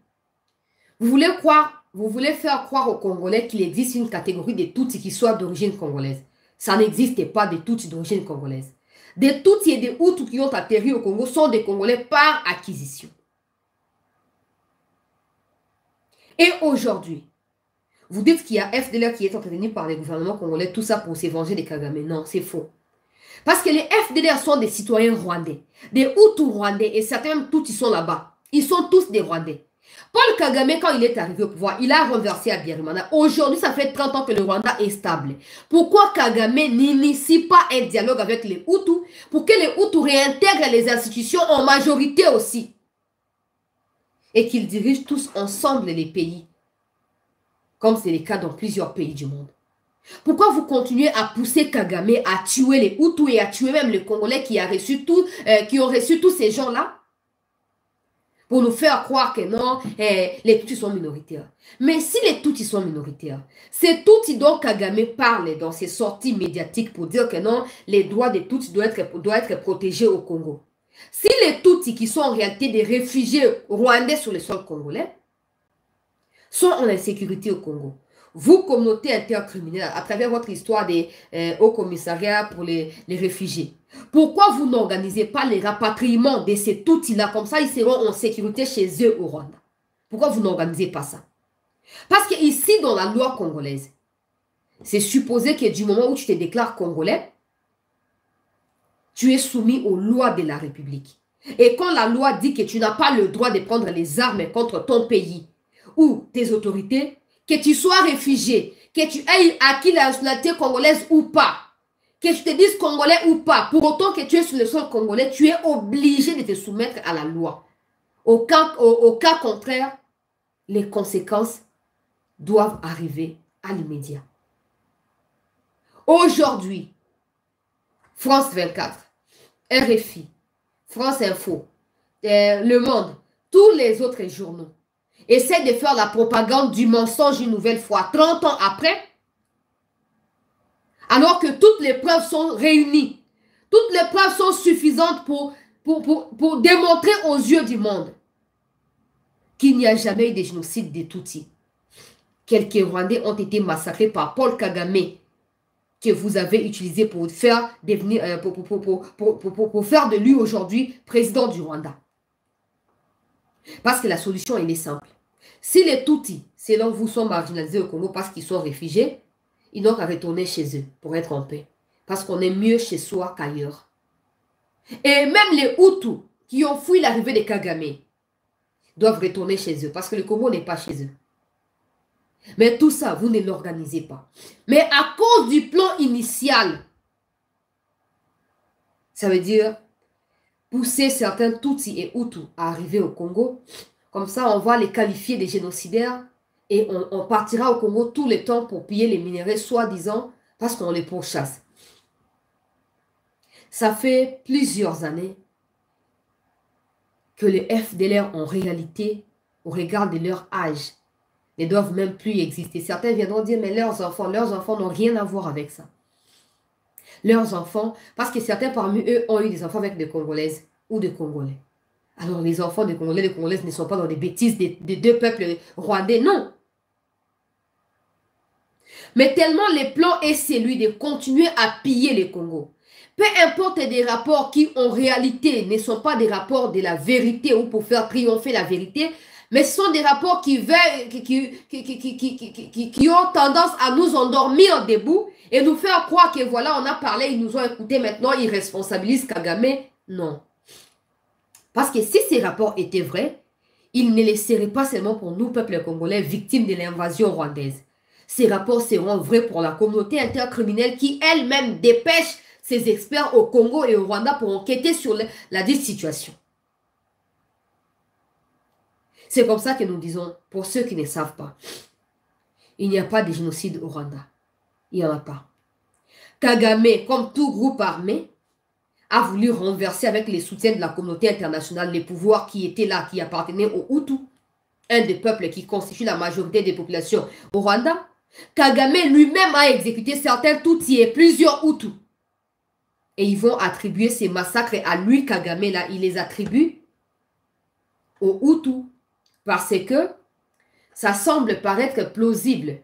vous voulez croire, vous voulez faire croire aux Congolais qu'il existe une catégorie de Tutsis qui soit d'origine congolaise. Ça n'existe pas de Tutsis d'origine congolaise. Des Tutsis et des Hutus qui ont atterri au Congo sont des Congolais par acquisition. Et aujourd'hui, vous dites qu'il y a FDLR qui est entretenu par les gouvernements congolais, tout ça pour se venger des Kagame. Non, c'est faux. Parce que les FDLR sont des citoyens rwandais, des Hutus rwandais, et certains même tous ils sont là-bas. Ils sont tous des Rwandais. Paul Kagame, quand il est arrivé au pouvoir, il a renversé Abiyarimana. Aujourd'hui, ça fait 30 ans que le Rwanda est stable. Pourquoi Kagame n'initie pas un dialogue avec les Hutus pour que les Hutus réintègrent les institutions en majorité aussi? Et qu'ils dirigent tous ensemble les pays comme c'est le cas dans plusieurs pays du monde. Pourquoi vous continuez à pousser Kagame à tuer les Hutus et à tuer même les Congolais qui, euh, qui ont reçu tous ces gens-là? Pour nous faire croire que non, eh, les Tutsis sont minoritaires. Mais si les Tutsis sont minoritaires, c'est Tutsis dont Kagame parle dans ses sorties médiatiques pour dire que non, les droits des Tutsis doivent être, doivent être protégés au Congo. Si les Tutsis qui sont en réalité des réfugiés rwandais sur le sol congolais, sont en insécurité au Congo. Vous, communauté intercriminelle, à travers votre histoire des euh, hauts commissariats pour les, réfugiés, pourquoi vous n'organisez pas les rapatriements de ces outils-là Comme ça, ils seront en sécurité chez eux au Rwanda. Pourquoi vous n'organisez pas ça? Parce que ici, dans la loi congolaise, c'est supposé que du moment où tu te déclares congolais, tu es soumis aux lois de la République. Et quand la loi dit que tu n'as pas le droit de prendre les armes contre ton pays, ou tes autorités, que tu sois réfugié, que tu aies acquis la nationalité congolaise ou pas, que tu te dises congolais ou pas, pour autant que tu es sur le sol congolais, tu es obligé de te soumettre à la loi. Au cas, contraire, les conséquences doivent arriver à l'immédiat. Aujourd'hui, France 24, RFI, France Info, euh, Le Monde, tous les autres journaux essaie de faire la propagande du mensonge une nouvelle fois, 30 ans après, alors que toutes les preuves sont réunies. Toutes les preuves sont suffisantes pour, démontrer aux yeux du monde qu'il n'y a jamais eu de génocide des Tutsis. Quelques Rwandais ont été massacrés par Paul Kagame, que vous avez utilisé pour, faire de lui aujourd'hui président du Rwanda. Parce que la solution, elle est simple. Si les Tutsis, selon vous, sont marginalisés au Congo parce qu'ils sont réfugiés, ils n'ont qu'à retourner chez eux pour être en paix. Parce qu'on est mieux chez soi qu'ailleurs. Et même les Hutus qui ont fui l'arrivée des Kagame doivent retourner chez eux parce que le Congo n'est pas chez eux. Mais tout ça, vous ne l'organisez pas. Mais à cause du plan initial, ça veut dire pousser certains Tutsis et Hutus à arriver au Congo, comme ça, on va les qualifier de génocidaires et on, partira au Congo tout le temps pour piller les minéraux, soi-disant, parce qu'on les pourchasse. Ça fait plusieurs années que les FDLR, en réalité, au regard de leur âge, ne doivent même plus exister. Certains viendront dire, mais leurs enfants, leurs enfants n'ont rien à voir avec ça. Leurs enfants, parce que certains parmi eux ont eu des enfants avec des Congolaises ou des Congolais. Alors les enfants des Congolais, des Congolaises ne sont pas dans des bêtises des, deux peuples rwandais, non. Mais tellement le plan est celui de continuer à piller les Congo. Peu importe des rapports qui en réalité ne sont pas des rapports de la vérité ou pour faire triompher la vérité, mais sont des rapports qui, qui, qui, qui, ont tendance à nous endormir debout et nous faire croire que voilà, on a parlé, ils nous ont écouté, maintenant ils responsabilisent Kagame. Non. Parce que si ces rapports étaient vrais, ils ne laisseraient pas seulement pour nous, peuple congolais, victimes de l'invasion rwandaise. Ces rapports seront vrais pour la communauté intercriminelle qui elle-même dépêche ses experts au Congo et au Rwanda pour enquêter sur la situation. C'est comme ça que nous disons, pour ceux qui ne savent pas, il n'y a pas de génocide au Rwanda. Il n'y en a pas. Kagame, comme tout groupe armé, a voulu renverser avec les soutiens de la communauté internationale les pouvoirs qui étaient là, qui appartenaient aux Hutus, un des peuples qui constitue la majorité des populations au Rwanda. Kagame lui-même a exécuté certains Tutsis et plusieurs Hutus. Et ils vont attribuer ces massacres à lui, Kagame, là, il les attribue aux Hutus. Parce que ça semble paraître plausible.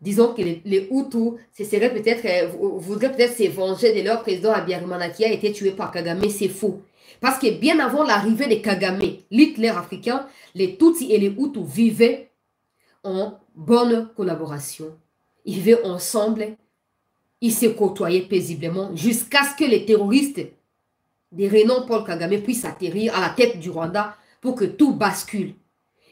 Disons que les, Hutus serait peut-être, euh, voudraient peut-être se venger de leur président Abiyarimana qui a été tué par Kagame. C'est faux. Parce que bien avant l'arrivée de Kagame, l'Hitler africain, les Tutsis et les Hutus vivaient en bonne collaboration. Ils vivaient ensemble. Ils se côtoyaient paisiblement jusqu'à ce que les terroristes des renom Paul Kagame puissent atterrir à la tête du Rwanda pour que tout bascule.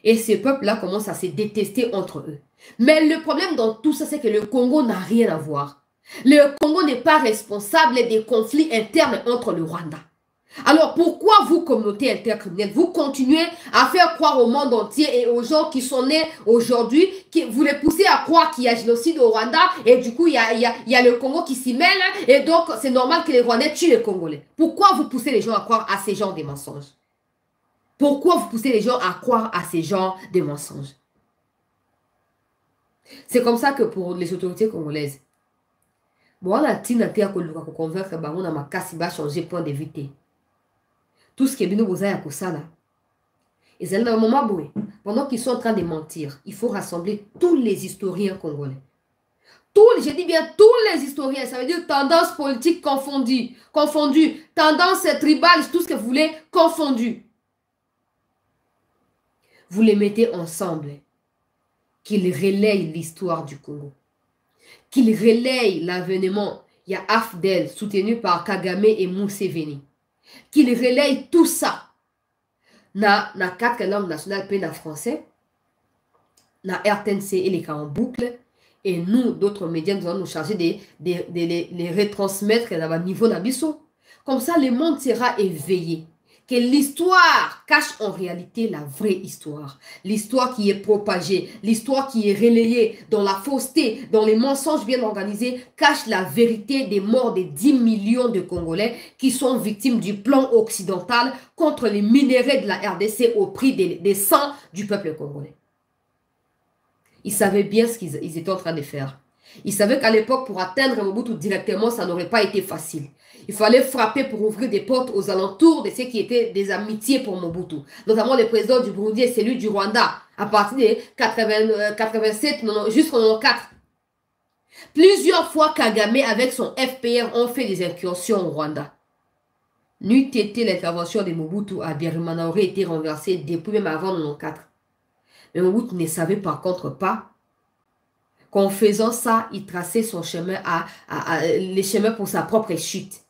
Et ces peuples-là commencent à se détester entre eux. Mais le problème dans tout ça, c'est que le Congo n'a rien à voir. Le Congo n'est pas responsable des conflits internes entre le Rwanda. Alors pourquoi vous, communauté intercriminelle, vous continuez à faire croire au monde entier et aux gens qui sont nés aujourd'hui, vous les poussez à croire qu'il y a génocide au Rwanda et du coup il y a, a, le Congo qui s'y mêle et donc c'est normal que les Rwandais tuent les Congolais. Pourquoi vous poussez les gens à croire à ces gens des mensonges? Pourquoi vous poussez les gens à croire à ces gens des mensonges? C'est comme ça que pour les autorités congolaises, bon, la tina te ya koluka koconvaincre bango na makasi changer point de tout ce qui est bino boza ya kosala ezali na moment boye pendant qu'ils sont en train de mentir il faut rassembler tous les historiens congolais tous, je dis bien tous les historiens, ça veut dire tendance politique confondue, confondue, tendance tribale, tout ce que vous voulez, confondu. Vous les mettez ensemble qu'il relaye l'histoire du Congo, qu'il relaye l'avènement. Il y a AFDEL soutenu par Kagame et Museveni. Qu'il relaye tout ça. Na, na quatre langues nationales, puis na français, na RTNC et les cas en boucle. Et nous, d'autres médias, nous allons nous charger de, les retransmettre à niveau d'Abisso. Comme ça, le monde sera éveillé que l'histoire cache en réalité la vraie histoire. L'histoire qui est propagée, l'histoire qui est relayée dans la fausseté, dans les mensonges bien organisés, cache la vérité des morts des 10 millions de Congolais qui sont victimes du plan occidental contre les minéraux de la RDC au prix des, sangs du peuple congolais. Ils savaient bien ce qu'ils étaient en train de faire. Ils savaient qu'à l'époque, pour atteindre Mobutu directement, ça n'aurait pas été facile. Il fallait frapper pour ouvrir des portes aux alentours de ce qui étaient des amitiés pour Mobutu. Notamment le président du Burundi et celui du Rwanda, à partir de 80, 87 jusqu'en 4. Plusieurs fois, Kagame, avec son FPR, ont fait des incursions au Rwanda. N'eût été l'intervention de Mobutu à Birimana aurait été renversée depuis même avant 94. Mais Mobutu ne savait par contre pas qu'en faisant ça, il traçait son chemin à, les chemins pour sa propre chute.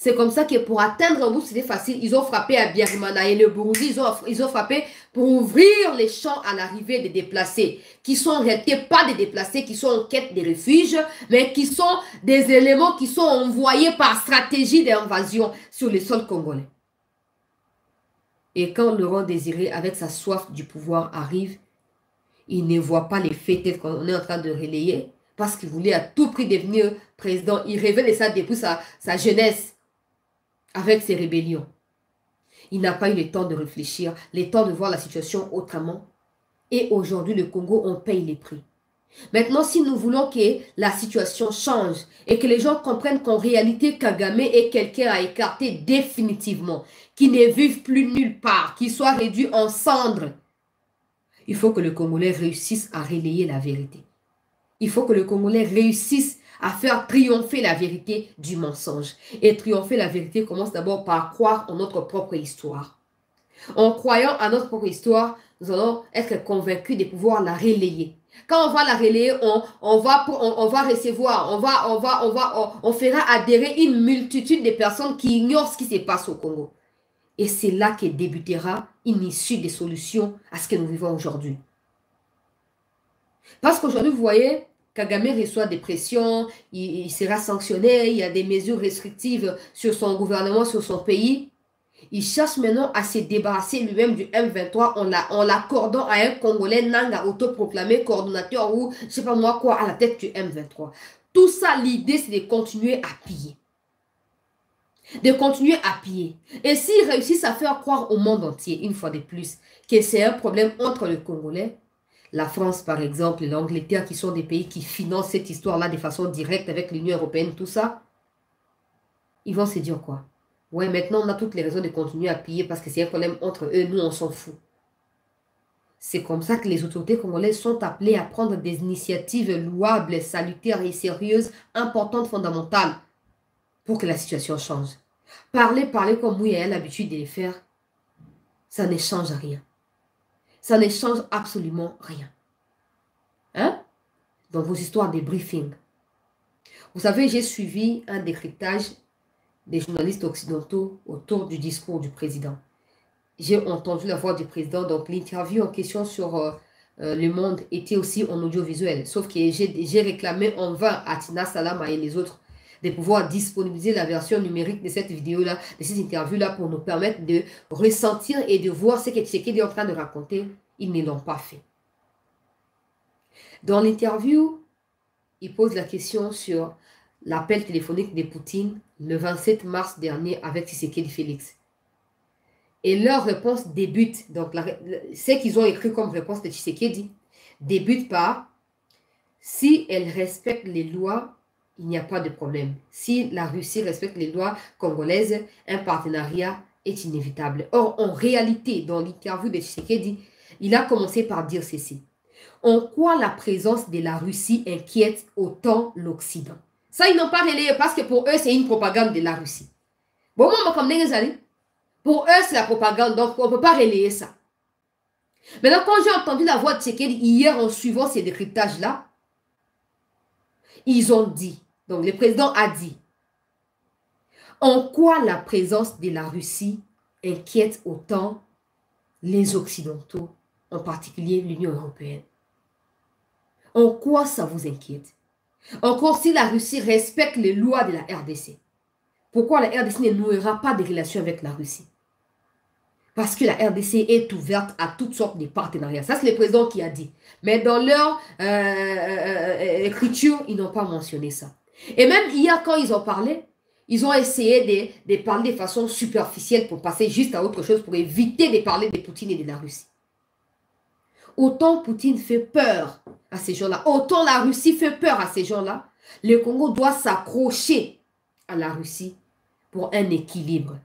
C'est comme ça que pour atteindre bout, c'était facile. Ils ont frappé à Biarimana et le Burundi, ils ont, ils ont frappé pour ouvrir les champs à l'arrivée des déplacés, qui sont en pas des déplacés, qui sont en quête de refuge, mais qui sont des éléments qui sont envoyés par stratégie d'invasion sur les sols congolais. Et quand Laurent Désiré, avec sa soif du pouvoir, arrive, il ne voit pas les faits qu'on est en train de relayer, parce qu'il voulait à tout prix devenir président. Il révèle ça depuis sa, sa jeunesse, avec ses rébellions. Il n'a pas eu le temps de réfléchir, le temps de voir la situation autrement. Et aujourd'hui, le Congo, on paye les prix. Maintenant, si nous voulons que la situation change et que les gens comprennent qu'en réalité, Kagame est quelqu'un à écarter définitivement, qui ne vive plus nulle part, qui soit réduit en cendres, il faut que le Congolais réussisse à relayer la vérité. Il faut que le Congolais réussisse à faire triompher la vérité du mensonge. Et triompher la vérité commence d'abord par croire en notre propre histoire. En croyant à notre propre histoire, nous allons être convaincus de pouvoir la relayer. Quand on va la relayer, on, va, recevoir, on, va, on fera adhérer une multitude de personnes qui ignorent ce qui se passe au Congo. Et c'est là que débutera une issue des solutions à ce que nous vivons aujourd'hui. Parce qu'aujourd'hui, vous voyez, Kagame reçoit des pressions, il, sera sanctionné, il y a des mesures restrictives sur son gouvernement, sur son pays. Il cherche maintenant à se débarrasser lui-même du M23 en l'accordant à un Congolais Nanga autoproclamé coordonnateur ou je sais pas moi quoi à la tête du M23. Tout ça, l'idée, c'est de continuer à piller. De continuer à piller. Et s'ils réussissent à faire croire au monde entier, une fois de plus, que c'est un problème entre les Congolais, la France par exemple, l'Angleterre, qui sont des pays qui financent cette histoire-là de façon directe avec l'Union européenne, tout ça, ils vont se dire quoi? Ouais, maintenant on a toutes les raisons de continuer à piller parce que c'est un problème entre eux, nous on s'en fout. C'est comme ça que les autorités congolaises sont appelées à prendre des initiatives louables, salutaires et sérieuses, importantes, fondamentales, pour que la situation change. Parler, parler comme Mouya a l'habitude de le faire, ça ne change rien. Ça ne change absolument rien. Hein? Dans vos histoires de briefing. Vous savez, j'ai suivi un décryptage des journalistes occidentaux autour du discours du président j'ai entendu la voix du président. Donc, l'interview en question sur euh, euh, Le Monde était aussi en audiovisuel. Sauf que j'ai réclamé en vain à Tina Salama et les autres de pouvoir disponibiliser la version numérique de cette vidéo-là, de cette interview-là, pour nous permettre de ressentir et de voir ce que Tshisekedi est en train de raconter. Ils ne l'ont pas fait. Dans l'interview, il pose la question sur l'appel téléphonique de Poutine le 27 mars dernier avec Tshisekedi Félix. Et leur réponse débute, donc ce qu'ils ont écrit comme réponse de Tshisekedi, débute par si elle respecte les lois, il n'y a pas de problème. Si la Russie respecte les lois congolaises, un partenariat est inévitable. Or, en réalité, dans l'interview de Tshisekedi, il a commencé par dire ceci. En quoi la présence de la Russie inquiète autant l'Occident? Ça, ils n'ont pas relayé parce que pour eux, c'est une propagande de la Russie. Bon, moi, comme pour eux, c'est la propagande, donc on ne peut pas relayer ça. Maintenant, quand j'ai entendu la voix de Tshisekedi hier en suivant ces décryptages-là, ils ont dit, donc le président a dit, en quoi la présence de la Russie inquiète autant les Occidentaux, en particulier l'Union européenne? En quoi ça vous inquiète? Encore si la Russie respecte les lois de la RDC, pourquoi la RDC ne nouera pas de relations avec la Russie? Parce que la RDC est ouverte à toutes sortes de partenariats. Ça, c'est le président qui a dit. Mais dans leur euh, euh, euh, écriture, ils n'ont pas mentionné ça. Et même hier, quand ils ont parlé, ils ont essayé de, de, parler de façon superficielle pour passer juste à autre chose, pour éviter de parler de Poutine et de la Russie. Autant Poutine fait peur à ces gens-là, autant la Russie fait peur à ces gens-là, le Congo doit s'accrocher à la Russie pour un équilibre.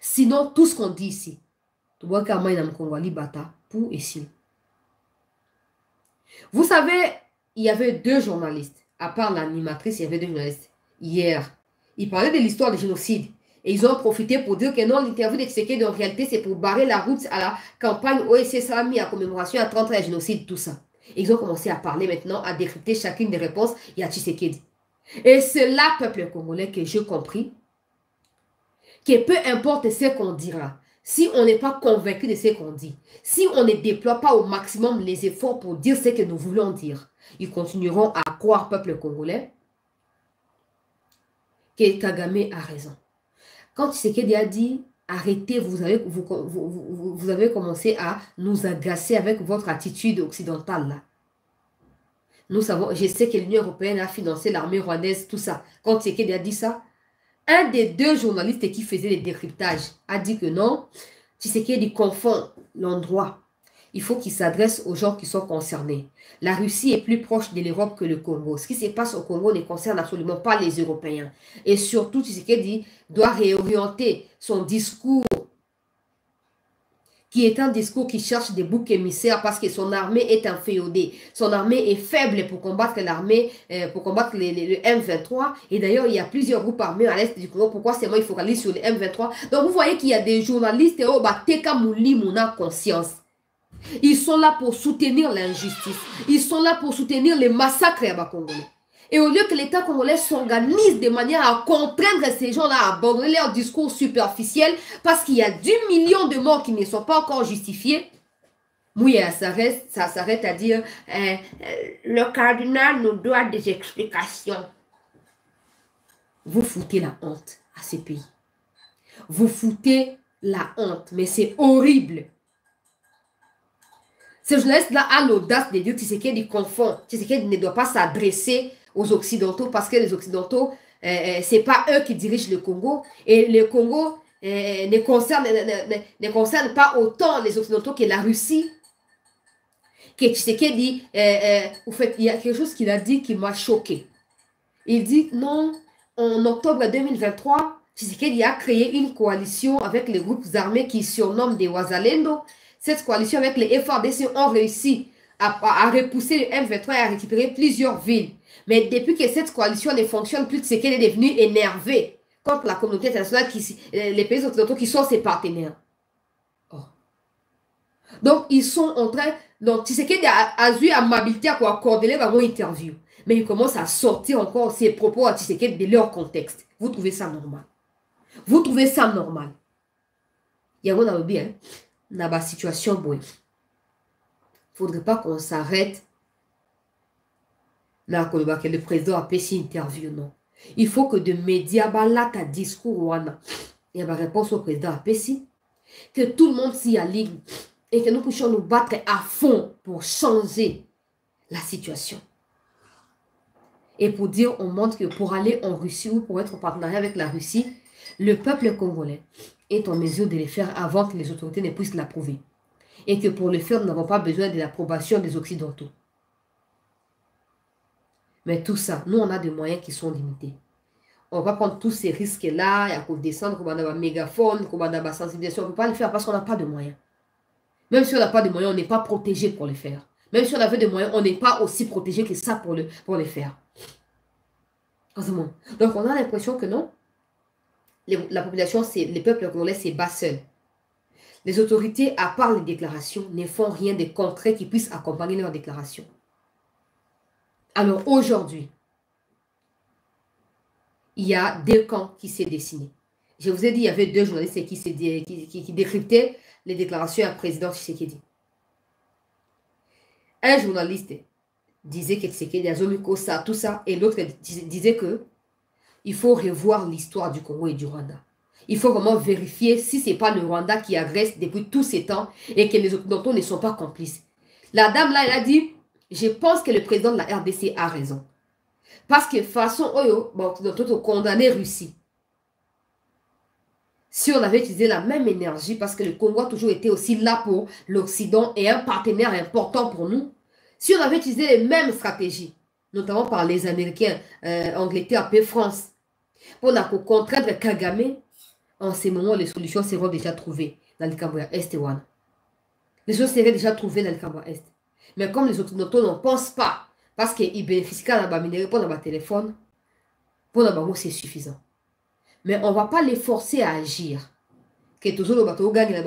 Sinon, tout ce qu'on dit ici. Vous savez, il y avait deux journalistes, à part l'animatrice, il y avait deux journalistes hier. Ils parlaient de l'histoire du génocide. Et ils ont profité pour dire que non, l'interview de Tshisekedi, en réalité, c'est pour barrer la route à la campagne Salami à commémoration à 30 ans de génocide, tout ça. Et ils ont commencé à parler maintenant, à décrypter chacune des réponses et à Tshisekedi. Et c'est là, peuple congolais, que j'ai compris que peu importe ce qu'on dira, si on n'est pas convaincu de ce qu'on dit, si on ne déploie pas au maximum les efforts pour dire ce que nous voulons dire, ils continueront à croire, peuple congolais, que Kagame a raison. Quand Tshisekedi a dit arrêtez, vous avez, vous, vous, avez commencé à nous agacer avec votre attitude occidentale là. Nous savons, je sais que l'Union européenne a financé l'armée rwandaise, tout ça. Quand Tshisekedi a dit ça, un des deux journalistes qui faisait les décryptages a dit que non, qu'il confond l'endroit. Il faut qu'il s'adresse aux gens qui sont concernés. La Russie est plus proche de l'Europe que le Congo. Ce qui se passe au Congo ne concerne absolument pas les Européens. Et surtout, dit, doit réorienter son discours qui est un discours qui cherche des boucs émissaires parce que son armée est inféodée. Son armée est faible pour combattre l'armée, euh, pour combattre le M23. Et d'ailleurs, il y a plusieurs groupes armés à l'est du Congo. Pourquoi seulement il focalise sur le M23 Donc vous voyez qu'il y a des journalistes, oh, bah, Teka Mouli, conscience. Ils sont là pour soutenir l'injustice. Ils sont là pour soutenir les massacres à Congolais. Et au lieu que l'État congolais s'organise de manière à contraindre ces gens-là à abandonner leur discours superficiel, parce qu'il y a 10 millions de morts qui ne sont pas encore justifiés, Mouya s'arrête, ça s'arrête à dire le cardinal nous doit des explications. Vous foutez la honte à ces pays. Vous foutez la honte, mais c'est horrible. Ce journaliste-là a l'audace de dire Tshisekedi confond. Tshisekedi ne doit pas s'adresser aux Occidentaux parce que les Occidentaux, euh, euh ce n'est pas eux qui dirigent le Congo. Et le Congo euh, ne, concerne, ne, ne, concerne pas autant les Occidentaux que la Russie. Que Tshisekedi, euh, au fait, il y a quelque chose qu'il a dit qui m'a choqué. Il dit non, en octobre 2023, Tshisekedi a créé une coalition avec les groupes armés qui surnomment des Wazalendo cette coalition avec les FRDC ont réussi à, repousser le M23 et à récupérer plusieurs villes. Mais depuis que cette coalition ne fonctionne plus, c'est est devenue énervée contre la communauté internationale, euh, les pays occidentaux qui sont ses partenaires. Oh. Donc, ils sont en train... Donc, Tshisekedi a, eu amabilité à accorder leur interview. Mais il commence à sortir encore ses propos à Tshisekedi de leur contexte. Vous trouvez ça normal? Vous trouvez ça normal? Il y a un bien na ba situation boy. Faudrait pas qu'on s'arrête là que le président a fait une interview non. Il faut que de médias ba là ta discours wana. Il y a ma réponse au président a que tout le monde s'y aligne et que nous puissions nous battre à fond pour changer la situation. Et pour dire au monde que pour aller en Russie ou pour être en partenariat avec la Russie, le peuple congolais est en mesure de le faire avant que les autorités ne puissent l'approuver. Et que pour le faire, nous n'avons pas besoin de l'approbation des Occidentaux. Mais tout ça, nous, on a des moyens qui sont limités. On va prendre tous ces risques-là, il y a descendre, qu'on va mégaphone, qu'on va sensibilisation. On ne peut pas le faire parce qu'on n'a pas de moyens. Même si on n'a pas de moyens, on n'est pas protégé pour le faire. Même si on avait des moyens, on n'est pas aussi protégé que ça pour le, pour les faire. Donc on a l'impression que non, la population, c'est les peuples congolais, c'est bas seul. Les autorités, à part les déclarations, ne font rien de concret qui puisse accompagner leurs déclarations. Alors aujourd'hui, il y a deux camps qui s'est dessiné. Je vous ai dit, il y avait deux journalistes qui, qui décryptaient les déclarations à président Tshisekedi. Un journaliste disait que Tshisekedi a ça, tout ça, et l'autre disait que il faut revoir l'histoire du Congo et du Rwanda. Il faut vraiment vérifier si ce n'est pas le Rwanda qui agresse depuis tous ces temps et que les Occidentaux ne sont pas complices. La dame là, elle a dit, je pense que le président de la RDC a raison. Parce que façon, Oyo, bon, Occidentaux ont condamné Russie. Si on avait utilisé la même énergie, parce que le Congo a toujours été aussi là pour l'Occident et un partenaire important pour nous, si on avait utilisé les mêmes stratégies, notamment par les Américains, euh, Angleterre, et France, pour contraindre Kagame, en ce moment, les solutions seront déjà trouvées dans le Cambodge Est et Wana. Les choses seraient déjà trouvées dans le Cambodge Est. Mais comme les Occidentaux n'en pensent pas, parce qu'ils bénéficient de la minerai pour le téléphone, pour le c'est suffisant. Mais on ne va pas les forcer à agir. Que toujours bateau gagne la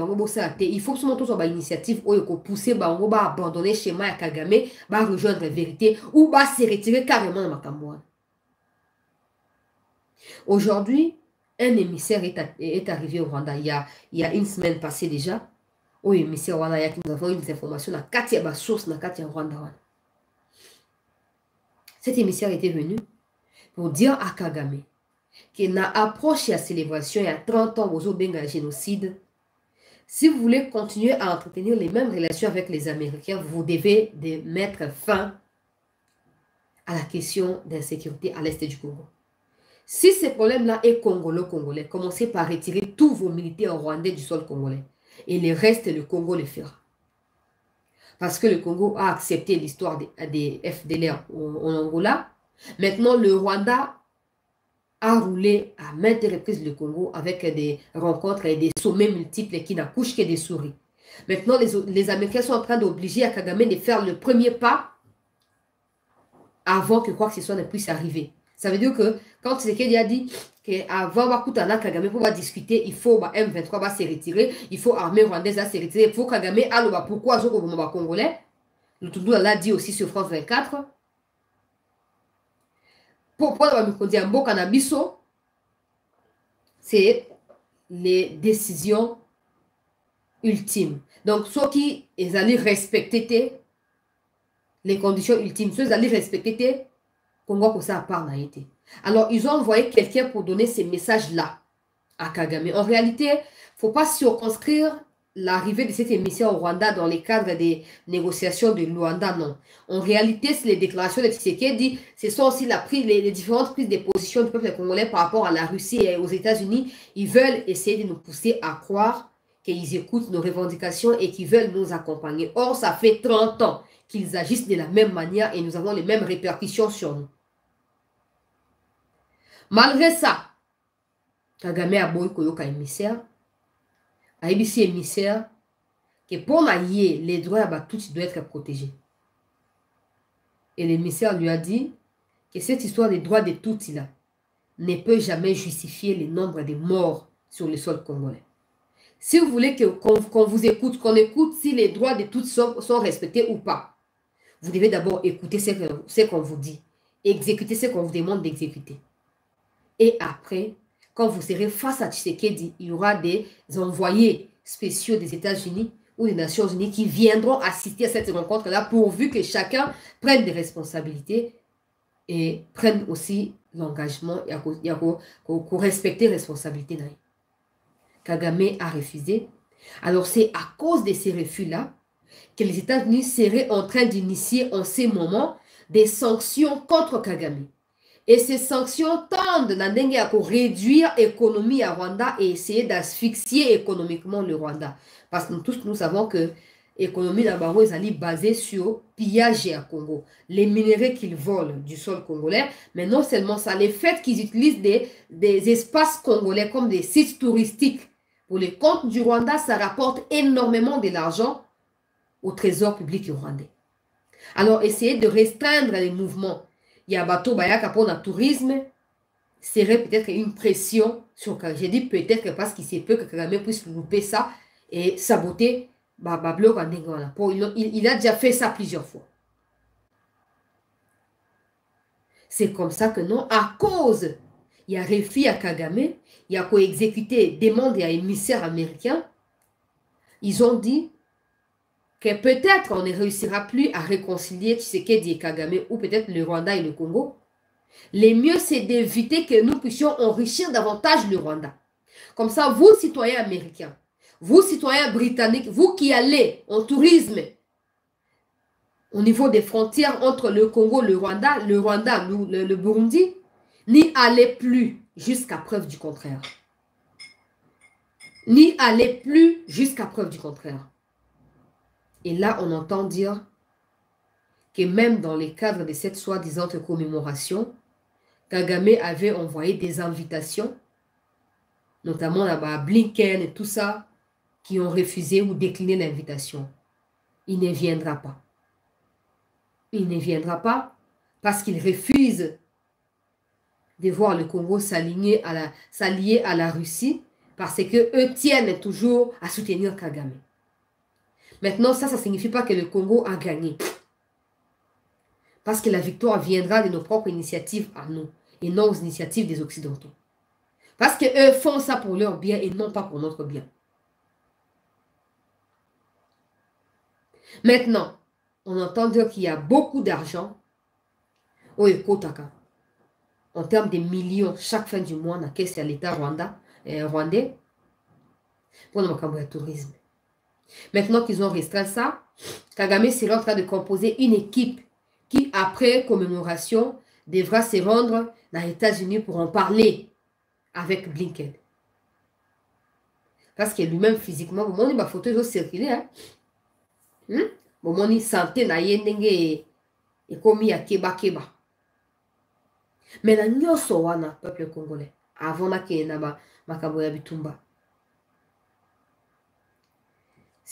Il faut que ce soit une initiative où il faut pousser bango ba abandonner schéma à Kagame, ba rejoindre la vérité ou ba se retirer carrément dans ma Aujourd'hui, un émissaire est, arrivé au Rwanda il y, a, il une semaine passée déjà. Au émissaire Rwanda, nous avons eu des informations Katia source Rwanda. Cet émissaire était venu pour dire à Kagame qu'il n'a approché à célébration il y a 30 ans aux Obenga génocide. Si vous voulez continuer à entretenir les mêmes relations avec les Américains, vous devez de mettre fin à la question d'insécurité à l'est du Congo. Si ce problème-là est congolo-congolais, commencez par retirer tous vos militaires rwandais du sol congolais. Et le reste, le Congo le fera. Parce que le Congo a accepté l'histoire des, FDLR en, Angola. Maintenant, le Rwanda a roulé à maintes reprises le Congo avec des rencontres et des sommets multiples qui n'accouchent que des souris. Maintenant, les, les Américains sont en train d'obliger à Kagame de faire le premier pas avant que quoi que ce soit ne puisse arriver. Ça veut dire que quand Tshisekedi a dit qu'avant Wakutana Kagame pour discuter, il faut bah, M23 va se retirer, il faut armée rwandaise va se retirer, il faut Kagame bah, pourquoi je gouvernement congolais? Le Toudou l'a dit aussi sur France 24. Pourquoi on dit un cannabis c'est les décisions ultimes. donc qui allaient respecter les conditions ultimes ils allaient respecter congo ça part na été alors ils ont envoyé quelqu'un pour donner ces messages là à kagame en réalité faut pas circonscrire l'arrivée de cette émission au Rwanda dans le cadre des négociations de Luanda, non. En réalité, c'est les déclarations de Tshisekedi, ce sont aussi la prise, les, différentes prises de position du peuple congolais par rapport à la Russie et aux États-Unis. Ils veulent essayer de nous pousser à croire qu'ils écoutent nos revendications et qu'ils veulent nous accompagner. Or, ça fait 30 ans qu'ils agissent de la même manière et nous avons les mêmes répercussions sur nous. Malgré ça, Kagame a beau koyoka émissaire, ABC émissaire, que pour naïe, les droits à Batouti doivent être protégés. Et l'émissaire lui a dit que cette histoire des droits de Tutsi là ne peut jamais justifier le nombre de morts sur le sol congolais. Si vous voulez qu'on vous écoute, qu'on écoute si les droits de sont, sont respectés ou pas, vous devez d'abord écouter ce qu'on vous dit, exécuter ce qu'on vous demande d'exécuter. Et après, quand vous serez face à Tshisekedi, il y aura des envoyés spéciaux des États-Unis ou des Nations Unies qui viendront assister à cette rencontre-là pourvu que chacun prenne des responsabilités et prenne aussi l'engagement et qu'on respecte les responsabilités. Kagame a refusé. Alors c'est à cause de ces refus-là que les États-Unis seraient en train d'initier en ces moments des sanctions contre Kagame. Et ces sanctions tendent à réduire l'économie à Rwanda et essayer d'asphyxier économiquement le Rwanda. Parce que nous tous, nous savons que l'économie d'Abaro est basée sur pillage à Congo. Les minéraux qu'ils volent du sol congolais, mais non seulement ça, les fait qu'ils utilisent des, des espaces congolais comme des sites touristiques pour les comptes du Rwanda, ça rapporte énormément de l'argent au trésor public rwandais. Alors, essayez de restreindre les mouvements il y a bateau bayaka le tourisme. Serait peut-être une pression sur J'ai dit peut-être parce qu'il se peut que Kagame puisse louper ça et saboter bah, bah, il, il a déjà fait ça plusieurs fois. C'est comme ça que non, à cause, il y a réfléchi à Kagame, il y a co-exécuté demande à émissaire américain, ils ont dit que peut-être on ne réussira plus à réconcilier Tshisekedi et Kagame ou peut-être le Rwanda et le Congo. Le mieux, c'est d'éviter que nous puissions enrichir davantage le Rwanda. Comme ça, vous, citoyens américains, vous, citoyens britanniques, vous qui allez en tourisme au niveau des frontières entre le Congo, le Rwanda, le Rwanda, le, le Burundi, n'y allez plus jusqu'à preuve du contraire. N'y allez plus jusqu'à preuve du contraire. Et là, on entend dire que même dans les cadres de cette soi-disant commémoration, Kagame avait envoyé des invitations, notamment là-bas à Blinken et tout ça, qui ont refusé ou décliné l'invitation. Il ne viendra pas. Il ne viendra pas parce qu'il refuse de voir le Congo s'allier à, la, à la Russie parce que eux tiennent toujours à soutenir Kagame. Maintenant, ça, ça ne signifie pas que le Congo a gagné. Parce que la victoire viendra de nos propres initiatives à nous et non aux initiatives des Occidentaux. Parce qu'eux font ça pour leur bien et non pas pour notre bien. Maintenant, on entend dire qu'il y a beaucoup d'argent au Ekotaka. En termes de millions chaque fin du mois, dans la caisse à l'État euh, rwandais pour le tourisme. Maintenant qu'ils ont restreint ça, Kagame sera en train de composer une équipe qui, après commémoration, devra se rendre dans les États-Unis pour en parler avec Blinken. Parce que lui-même, physiquement, mon ma photo est circulé. Hein? Hmm? Mon santé na ye commis à keba keba. Mais na nyoso peuple congolais avant na ke na bitumba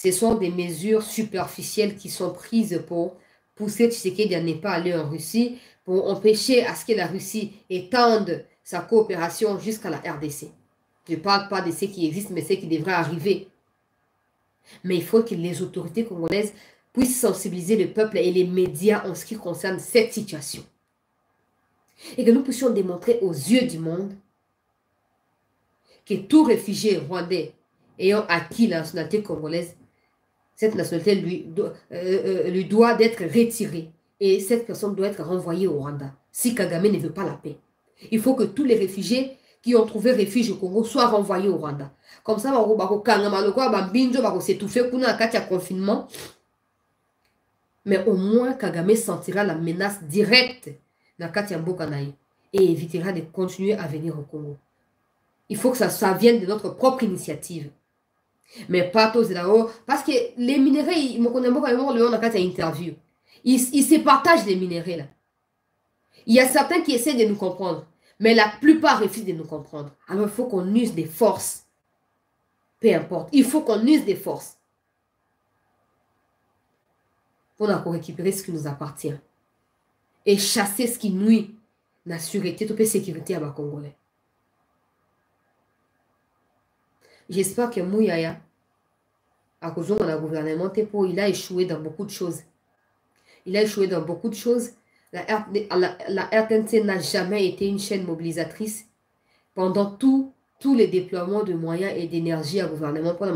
ce sont des mesures superficielles qui sont prises pour pousser Tshisekedi à ne pas aller en Russie, pour empêcher à ce que la Russie étende sa coopération jusqu'à la RDC. Je ne parle pas de ce qui existe, mais ce qui devrait arriver. Mais il faut que les autorités congolaises puissent sensibiliser le peuple et les médias en ce qui concerne cette situation. Et que nous puissions démontrer aux yeux du monde que tout réfugié rwandais ayant acquis la nationalité congolaise cette nationalité lui, doit d'être retirée. Et cette personne doit être renvoyée au Rwanda. Si Kagame ne veut pas la paix. Il faut que tous les réfugiés qui ont trouvé refuge au Congo soient renvoyés au Rwanda. Comme ça, va s'étouffer confinement. Mais au moins, Kagame sentira la menace directe et évitera de continuer à venir au Congo. Il faut que ça, ça vienne de notre propre initiative. Mais pas tous là-haut. Parce que les minéraux, ils me connaissent beaucoup, ils interview. Ils, ils se partagent les minéraux là. Il y a certains qui essaient de nous comprendre. Mais la plupart refusent de nous comprendre. Alors il faut qu'on use des forces. Peu importe. Il faut qu'on use des forces. Pour récupérer ce qui nous appartient. Et chasser ce qui nuit la sûreté, toute sécurité à ma Congolais. J'espère que Mouyaya, à cause de mon gouvernement, il a échoué dans beaucoup de choses. Il a échoué dans beaucoup de choses la, RTNC n'a jamais été une chaîne mobilisatrice pendant tous les déploiements de moyens et d'énergie à gouvernement pour la.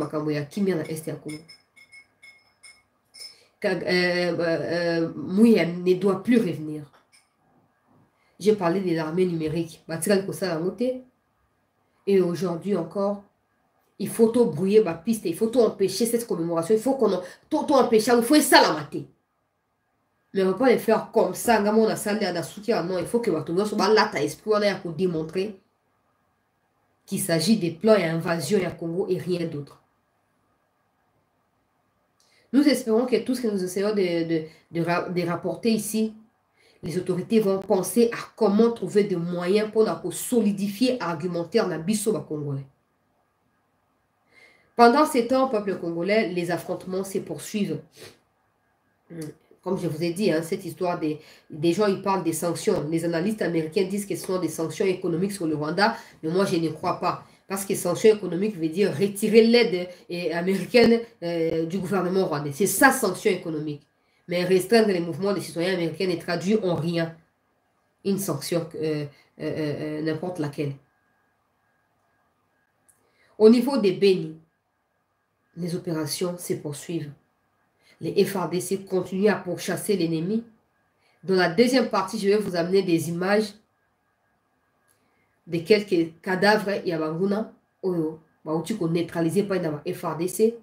Euh, euh, Mouya ne doit plus revenir. J'ai parlé de l'armée numérique. Et aujourd'hui encore, il faut tout brouiller ma piste, il faut tout empêcher cette commémoration, il faut qu'on tout, tout empêcher, il faut ça la mater. Mais on ne va pas les faire comme ça. On a salé à soutien. Non, il faut que Batonga soit là, ta esprit, on a pour démontrer qu'il s'agit des plans et invasions à Congo et rien d'autre. Nous espérons que tout ce que nous essayons de, de, de, rapporter ici, les autorités vont penser à comment trouver des moyens pour, pour solidifier argumentaire dans le congolais. Pendant ces temps, peuple congolais, les affrontements se poursuivent comme je vous ai dit, hein, cette histoire des, des gens, ils parlent des sanctions. Les analystes américains disent que ce sont des sanctions économiques sur le Rwanda, mais moi, je ne crois pas. Parce que sanctions économiques veut dire retirer l'aide américaine euh, du gouvernement rwandais. C'est ça, sanction économique. Mais restreindre les mouvements des citoyens américains ne traduit en rien une sanction, euh, euh, n'importe laquelle. Au niveau des bénis, les opérations se poursuivent les FRDC continuent à pourchasser l'ennemi. Dans la deuxième partie, je vais vous amener des images de quelques cadavres Yabanguna, neutralisés par la FRDC.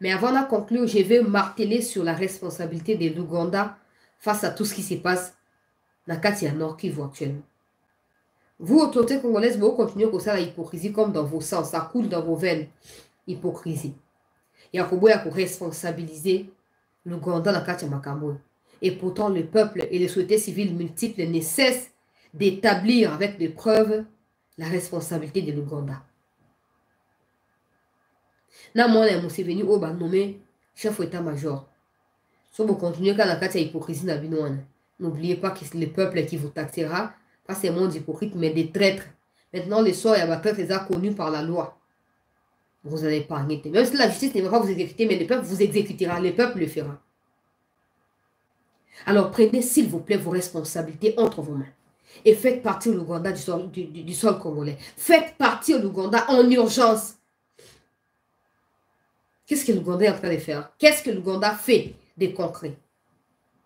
Mais avant de conclure, je vais marteler sur la responsabilité de l'Ouganda face à tout ce qui se passe dans Katia Nord Kivu actuellement. Vous, autorités congolaises, vous continuez comme ça l'hypocrisie comme dans vos sens, ça coule dans vos veines. Hypocrisie. Il y a pour responsabiliser l'Ouganda dans Katia Makambo. Et pourtant, le peuple et les sociétés civiles multiples ne cessent d'établir avec des preuves la responsabilité de l'Ouganda. Na je venu au bas nommé chef d'état-major. Si vous continuez quand la Katia hypocrisie na n'oubliez pas que c'est le peuple qui vous taxera, pas seulement d'hypocrites, mais des traîtres. Maintenant, le sort et la traître est connu par la loi vous pas arrêter. Même si la justice ne va pas vous exécuter, mais le peuple vous exécutera, le peuple le fera. Alors prenez, s'il vous plaît, vos responsabilités entre vos mains. Et faites partir l'Ouganda du sol, du, sol congolais. Faites partir l'Ouganda en urgence. Qu'est-ce que l'Ouganda est en train de faire? Qu'est-ce que l'Ouganda fait de concret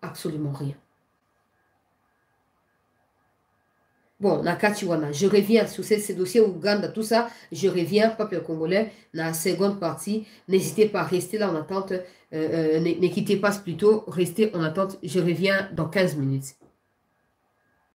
Absolument rien. Bon, Nakatiwana, je reviens sur ces, dossiers Ouganda, tout ça, je reviens, peuple congolais, la seconde partie. N'hésitez pas à rester là en attente, euh, euh, ne, quittez pas plutôt, restez en attente, je reviens dans 15 minutes.